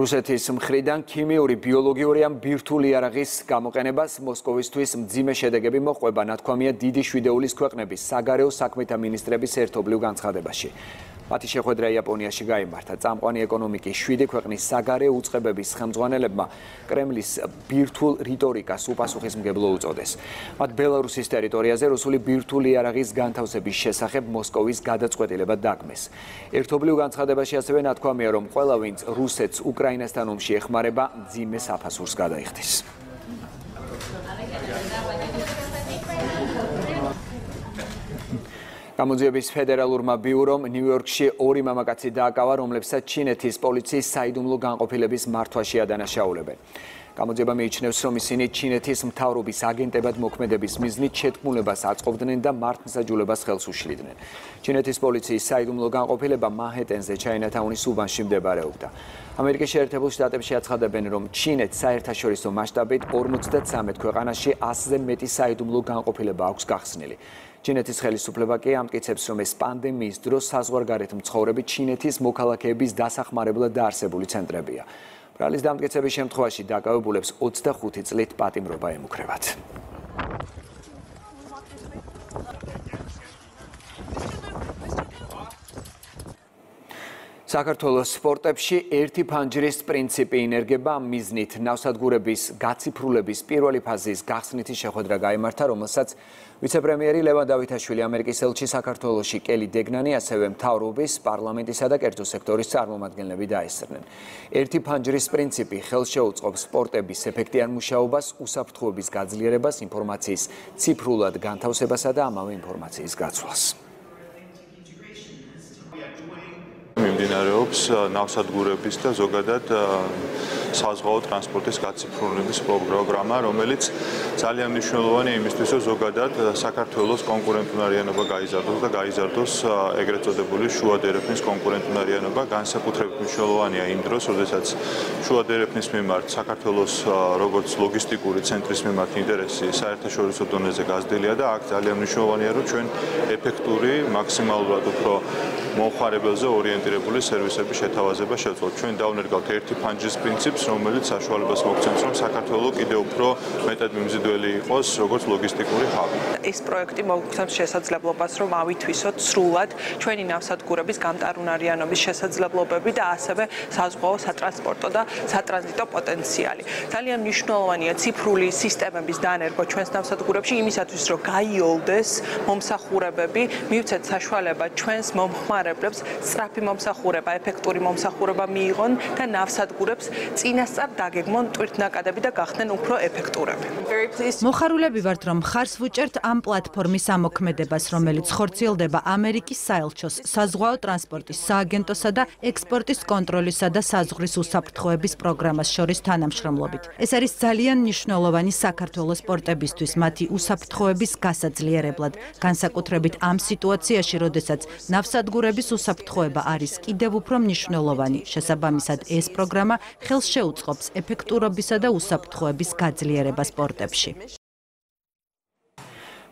რუსეთის მხრიდან ქიმიური, ბიოლოგიური ან ბირთვული იარაღის გამოყენებას მოსკოვისთვის მძიმე შედეგები მოყვება, ნათქვამია დიდი შვიდეულის ქვეყნების საგარეო საქმეთა მინისტრების ერთობლივ განცხადებაში. მათი შეხვედრა იაპონიაში გაიმართა. წამყვანი ეკონომიკის 7 ქვეყნის საგარეო უწყებების ხელმძღვანელებმა კრემლის ბირთულ რიტორიკას უპასუხისმგებლო უწოდეს. მათ ბელარუსის ტერიტორიაზე რუსული ბირთული იარაღის განთავსების შესახებ მოსკოვის გადაწყვეტილება დაგმეს. ერთობლივ განცხადებაში ასევე ნათქვამია, რომ ყველა ვინც რუსეთს უკრაინასთან ომში ეხმარება, ძიმე საფასურს გადაიხდის. გამოძიების ფედერალურმა ბიურომ ნიუ-იორკში ორი მამაკაცი დააკავა, რომლებსაც ჩინეთის პოლიციის საიდუმლო განყოფილების მართვაში ადანაშაულებენ. გამოძიება მიიჩნევს, რომ ისინი ჩინეთის მთავრობის აგენტებად მოქმედების მიზნით შეთქმულებას აწყობდნენ და მართლმსაჯულებას ხელს უშლიდნენ. ჩინეთის პოლიციის საიდუმლო განყოფილება მანჰეტენზე ჩაინათაუნის უბანში მდებარეობდა. ამერიკის შეერთებულ შტატებში აცხადებენ, რომ ჩინეთს საერთაშორისო მასშტაბით 53 ქვეყანაში 100-ზე მეტი საიდუმლო განყოფილება აქვს გახსნილი. ჩინეთის ხელისუფლება კი ამტკიცებს, რომ ეს პანდემიის დროს საზღვარგარეთ მცხოვრები ჩინეთის მოქალაქეების დასახმარებლად დაარსებული ცენტრებია. ბრალის დამტკიცების შემთხვევაში დაკავებულებს 25 წლით პატიმრობა ემუქრებათ. საქართველოს სპორტებში ერთი ფანჯრის პრინციპი ინერგება მიზნით ნავსადგურების გაციფრულების პირველი ფაზის გახსნითი შეხვედრა გამართა, რომელსაც ვიცე-პრემიერი ლევან დავითაშვილი, ამერიკის ელჩი საქართველოში კელი დეგნანი, ასევე მთავრობის, პარლამენტისა და კერძო სექტორის წარმომადგენლები დაესწრნენ. ერთი ფანჯრის პრინციპი ხელს შეუწყობს სპორტების ეფექტიან მუშაობას, უსაფრთხოების გაძლიერებას, ინფორმაციის ციფრულად განთავსებასა და ამავე ინფორმაციის გაცვლას. მიმდინარეობს ნავსადგურების და ზოგადად საზღვაო ტრანსპორტის გაციფრულების პროგრამა, რომელიც ძალიან მნიშვნელოვანია იმისთვის, რომ ზოგადად საქართველოს კონკურენტუნარიანობა გაიზარდოს და გაიზარდოს ეგრეთ წოდებული შუადერეფნის კონკურენტუნარიანობა, განსაკუთრებით მნიშვნელოვანია იმ დროს, როდესაც შუადერეფნის მიმართ საქართველოს როგორც ლოგისტიკური ცენტრის მიმართ ინტერესი საერთაშორისო დონეზე გაზრდილია და აქ ძალიან მნიშვნელოვანია, რომ ჩვენ ეფექტური, მაქსიმალურად უფრო მომხარებელზე ორიენტირებული სერვისების შეთავაზება შევძლოთ. ჩვენ დავნერგავთ ერთი ფანჯის პრინციპს, რომელიც საშუალებას მოგცემს, რომ საქართველოს კიდევ უფრო მეტად მიმზიდველი იყოს, როგორც ლოგისტიკური ჰაბი. ეს პროექტი მოგცემს შესაძლებლობას, რომ ავითვისოთ სრულად ჩვენი ნავსადგურების გამტარუნარიანობის შესაძლებლობები და ასევე საზღვაო სატრანსპორტო და სატრანზიტო პოტენციალი. ძალიან მნიშვნელოვანია ციფრული სისტემების დანერგვა ჩვენს ნავსადგურებში იმისათვის, რომ გაიოლდეს მომსახურებები, მივცეთ საშუალება ჩვენს მომხმარებლებს სწრაფი მომსახურება, ეფექტური მომსახურება მიიღონ და ნავსადგურებს წინასწარ დაგეგმონ ტვირთნაკადები და გახდნენ უფრო ეფექტურები. მოხარულები ვართ, რომ ხარს ვუჭერთ ამ პლატფორმის ამოქმედებას, რომელიც ხორციელდება ამერიკის საელჩოს, საზღვაო ტრანსპორტის სააგენტოსა და ექსპორტის კონტროლისა და საზღვრის უსაფრთხოების პროგრამას შორის თანამშრომლობით. ეს არის ძალიან მნიშვნელოვანი საქართველოს სპორტებისთვის, მათი უსაფრთხოების გასაძლიერებლად, განსაკუთრებით ამ სიტუაციაში, როდესაც ნავსადგურების უსაფრთხოება არის კიდევ უფრო მნიშვნელოვანი. შესაბამისად, ეს პროგრამა ხელს შეუწყობს ეფექტურობისა და უსაფრთხოების გაძლიერებას სპორტებში.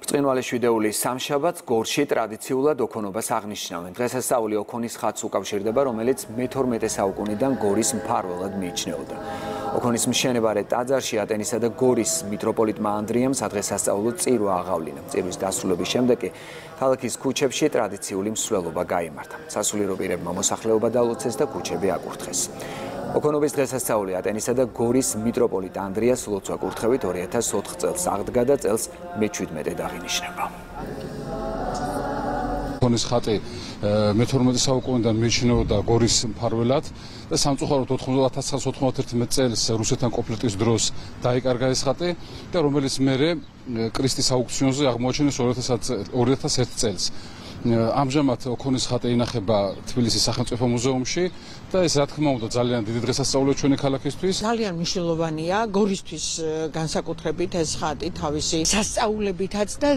წინვალე შვიდეული სამშაბათს გორში ტრადიციულად ოქონობას აღნიშნავენ. დღესასწაული ოქონის ხატს უკავშირდება, რომელიც მე-12 საუკუნიდან გორის მფარველად მიიჩნეოდა. ოქონის მშენებარე ტაძარში ატენისა და გორის მიტროპოლიტმა ანდრიამ სადღესასწაულო წირვა აღავლინა. წირვის დასრულების შემდეგ კი ქალაქის ქუჩებში ტრადიციული მსვლელობა გაიმართა. სასულიერო პირებმა მოსახლეობა დაულოცეს და ქუჩები აკურთხეს. ოქონობის დღესასწაული ატენისა და გორის მიტროპოლიტ ანდრიას ლოცვა კურთხევით 2004 წელს აღდგა და წელს მე-17 აღინიშნება. ოქონის ხატი მე-12 საუკუნიდან მიჩნეოდა გორის მფარველად და სამწუხაროდ 1991 წელს რუსეთთან კონფლიქტის დროს დაიკარგა ეს ხატი და რომელიც მერე კრისტის აუქციონზე აღმოაჩინეს 2001 წელს. ამჟამად ოქონის ხატი ინახება თბილისის სახელმწიფო მუზეუმში და ეს რა თქმა უნდა ძალიან დიდი დღესასწაულია ჩვენი ქალაქისთვის. ძალიან მნიშვნელოვანია გორისთვის განსაკუთრებით ეს ხატი თავისი სასწაულებითაც და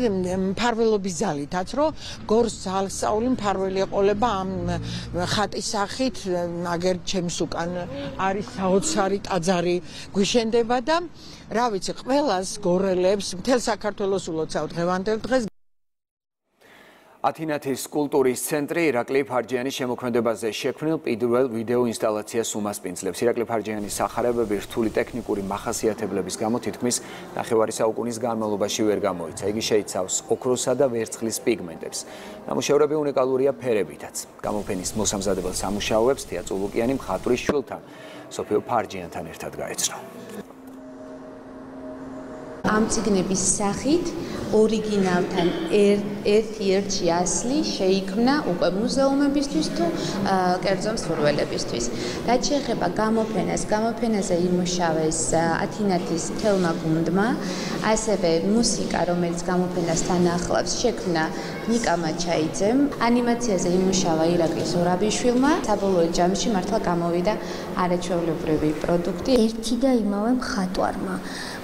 მფარველობის ძალითაც, რომ გორს ძალსწაული მფარველი ეყოლება ამ ხატის სახით, აგერ ჩემს უკან არის საოცარი ტაძარი გვიშენდება და რა ვიცი, ყველას გორელებს მთელ საქართველოს ულოცავ დღევანდელ დღეს ათინათის კულტურის ცენტრი ირაკლი ფარჯიანის შემოქმედებაზე შექმნილ პირველ ვიდეო ინსტალაციას უმასპინძლებს. ირაკლი ფარჯიანის სახარებები რთული ტექნიკური მახასიათებლების გამო თითქმის ნახევარი საუკუნის განმავლობაში ვერ გამოიცა. იგი შეიცავს ოქროსა და ვერცხლის პიგმენტებს. ნამუშევრები უნიკალურია ფერებითაც. გამოფენის მოსამზადებელ სამუშაოებს თია წულუკიანი მხატვრის შვილთან სოფიო ფარჯიანთან ერთად გაეცნო. ამ ციგნების სახით ორიგინალთან ერთ-ერთი ასლი შეიქმნა უკვე მუზეუმებისთვის თუ კერძო მსურველებისთვის. რაც შეეხება გამოფენას, გამოფენაზე იმუშავეს ათინათის თელმა გუნდმა, ასევე მუსიკა, რომელიც გამოფენასთან ახლავს, შექმნა ნიკა მაჩაიძემ. ანიმაციაზე იმუშავა ირაკლის ორაბიშვილმა. საბოლოო ჯამში მართლა გამოვიდა არაჩვეულებრივი პროდუქტი. ერთი და იმავე მხატვარმა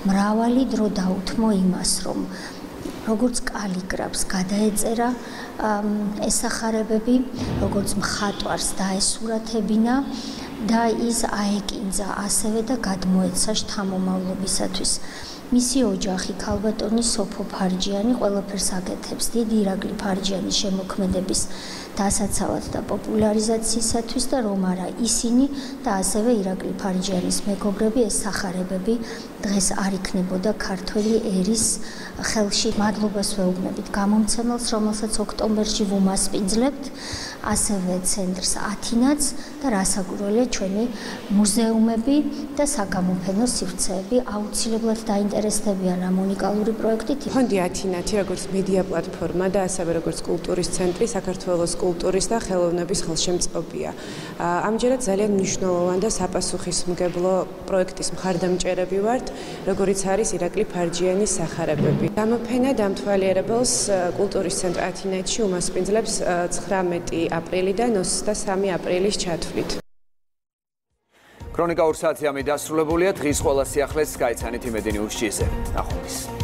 მრავალი დრო დაუთმო იმას, რომ როგორც კალიგრაფს გადაეწერა ესახარებები, როგორც მხატვარს დაესურათებინა და ის აეკინძა ასევე და გადმოეცა შთამომავლობისათვის. მისი ოჯახი ქალბატონი სოფო ფარჯიანი ყველაფერს აკეთებს დიდი ირაკლი ფარჯიანის შემოქმედების დასაცავად და პოპულარიზაციისათვის და რომ არა ისინი და ასევე ირაკლი ფარჯიანის მეგობრები ეს სახარებები დღეს არ იქნებოდა ქართველი ერის ხელში მადლობას ვეუბნებით გამომცემელს რომელსაც ოქტომბერში ვუმასპინძლებთ ასევე ცენტრს ათინაც და რასაკვირველია ჩვენი მუზეუმები და საგამოფენო სივრცეები აუცილებლად დაინტერესდებიან ამ უნიკალური პროექტით. ფონდი ათინათი როგორც მედია პლატფორმა და ასევე როგორც კულტურის ცენტრი საქართველოს კულტურის და ხელოვნების ხელშემწყობია. ამჯერად ძალიან მნიშვნელოვანი და საპასუხისმგებლო პროექტის მხარდამჭერები ვართ, როგორიც არის ირაკლი ფარჯიანის სახარებები. გამოფენა დამთვალიერებელს კულტურის ცენტრ ათინათში უმასპინძლებს 19 აპრილიდან 23 აპრილის ჩათვლით. ქრონიკა 2 საათი ამი დასრულებულია დღის ყველა სიახლეს გაიცანით იმედი ნიუს ჩიზე. ნახვამდის.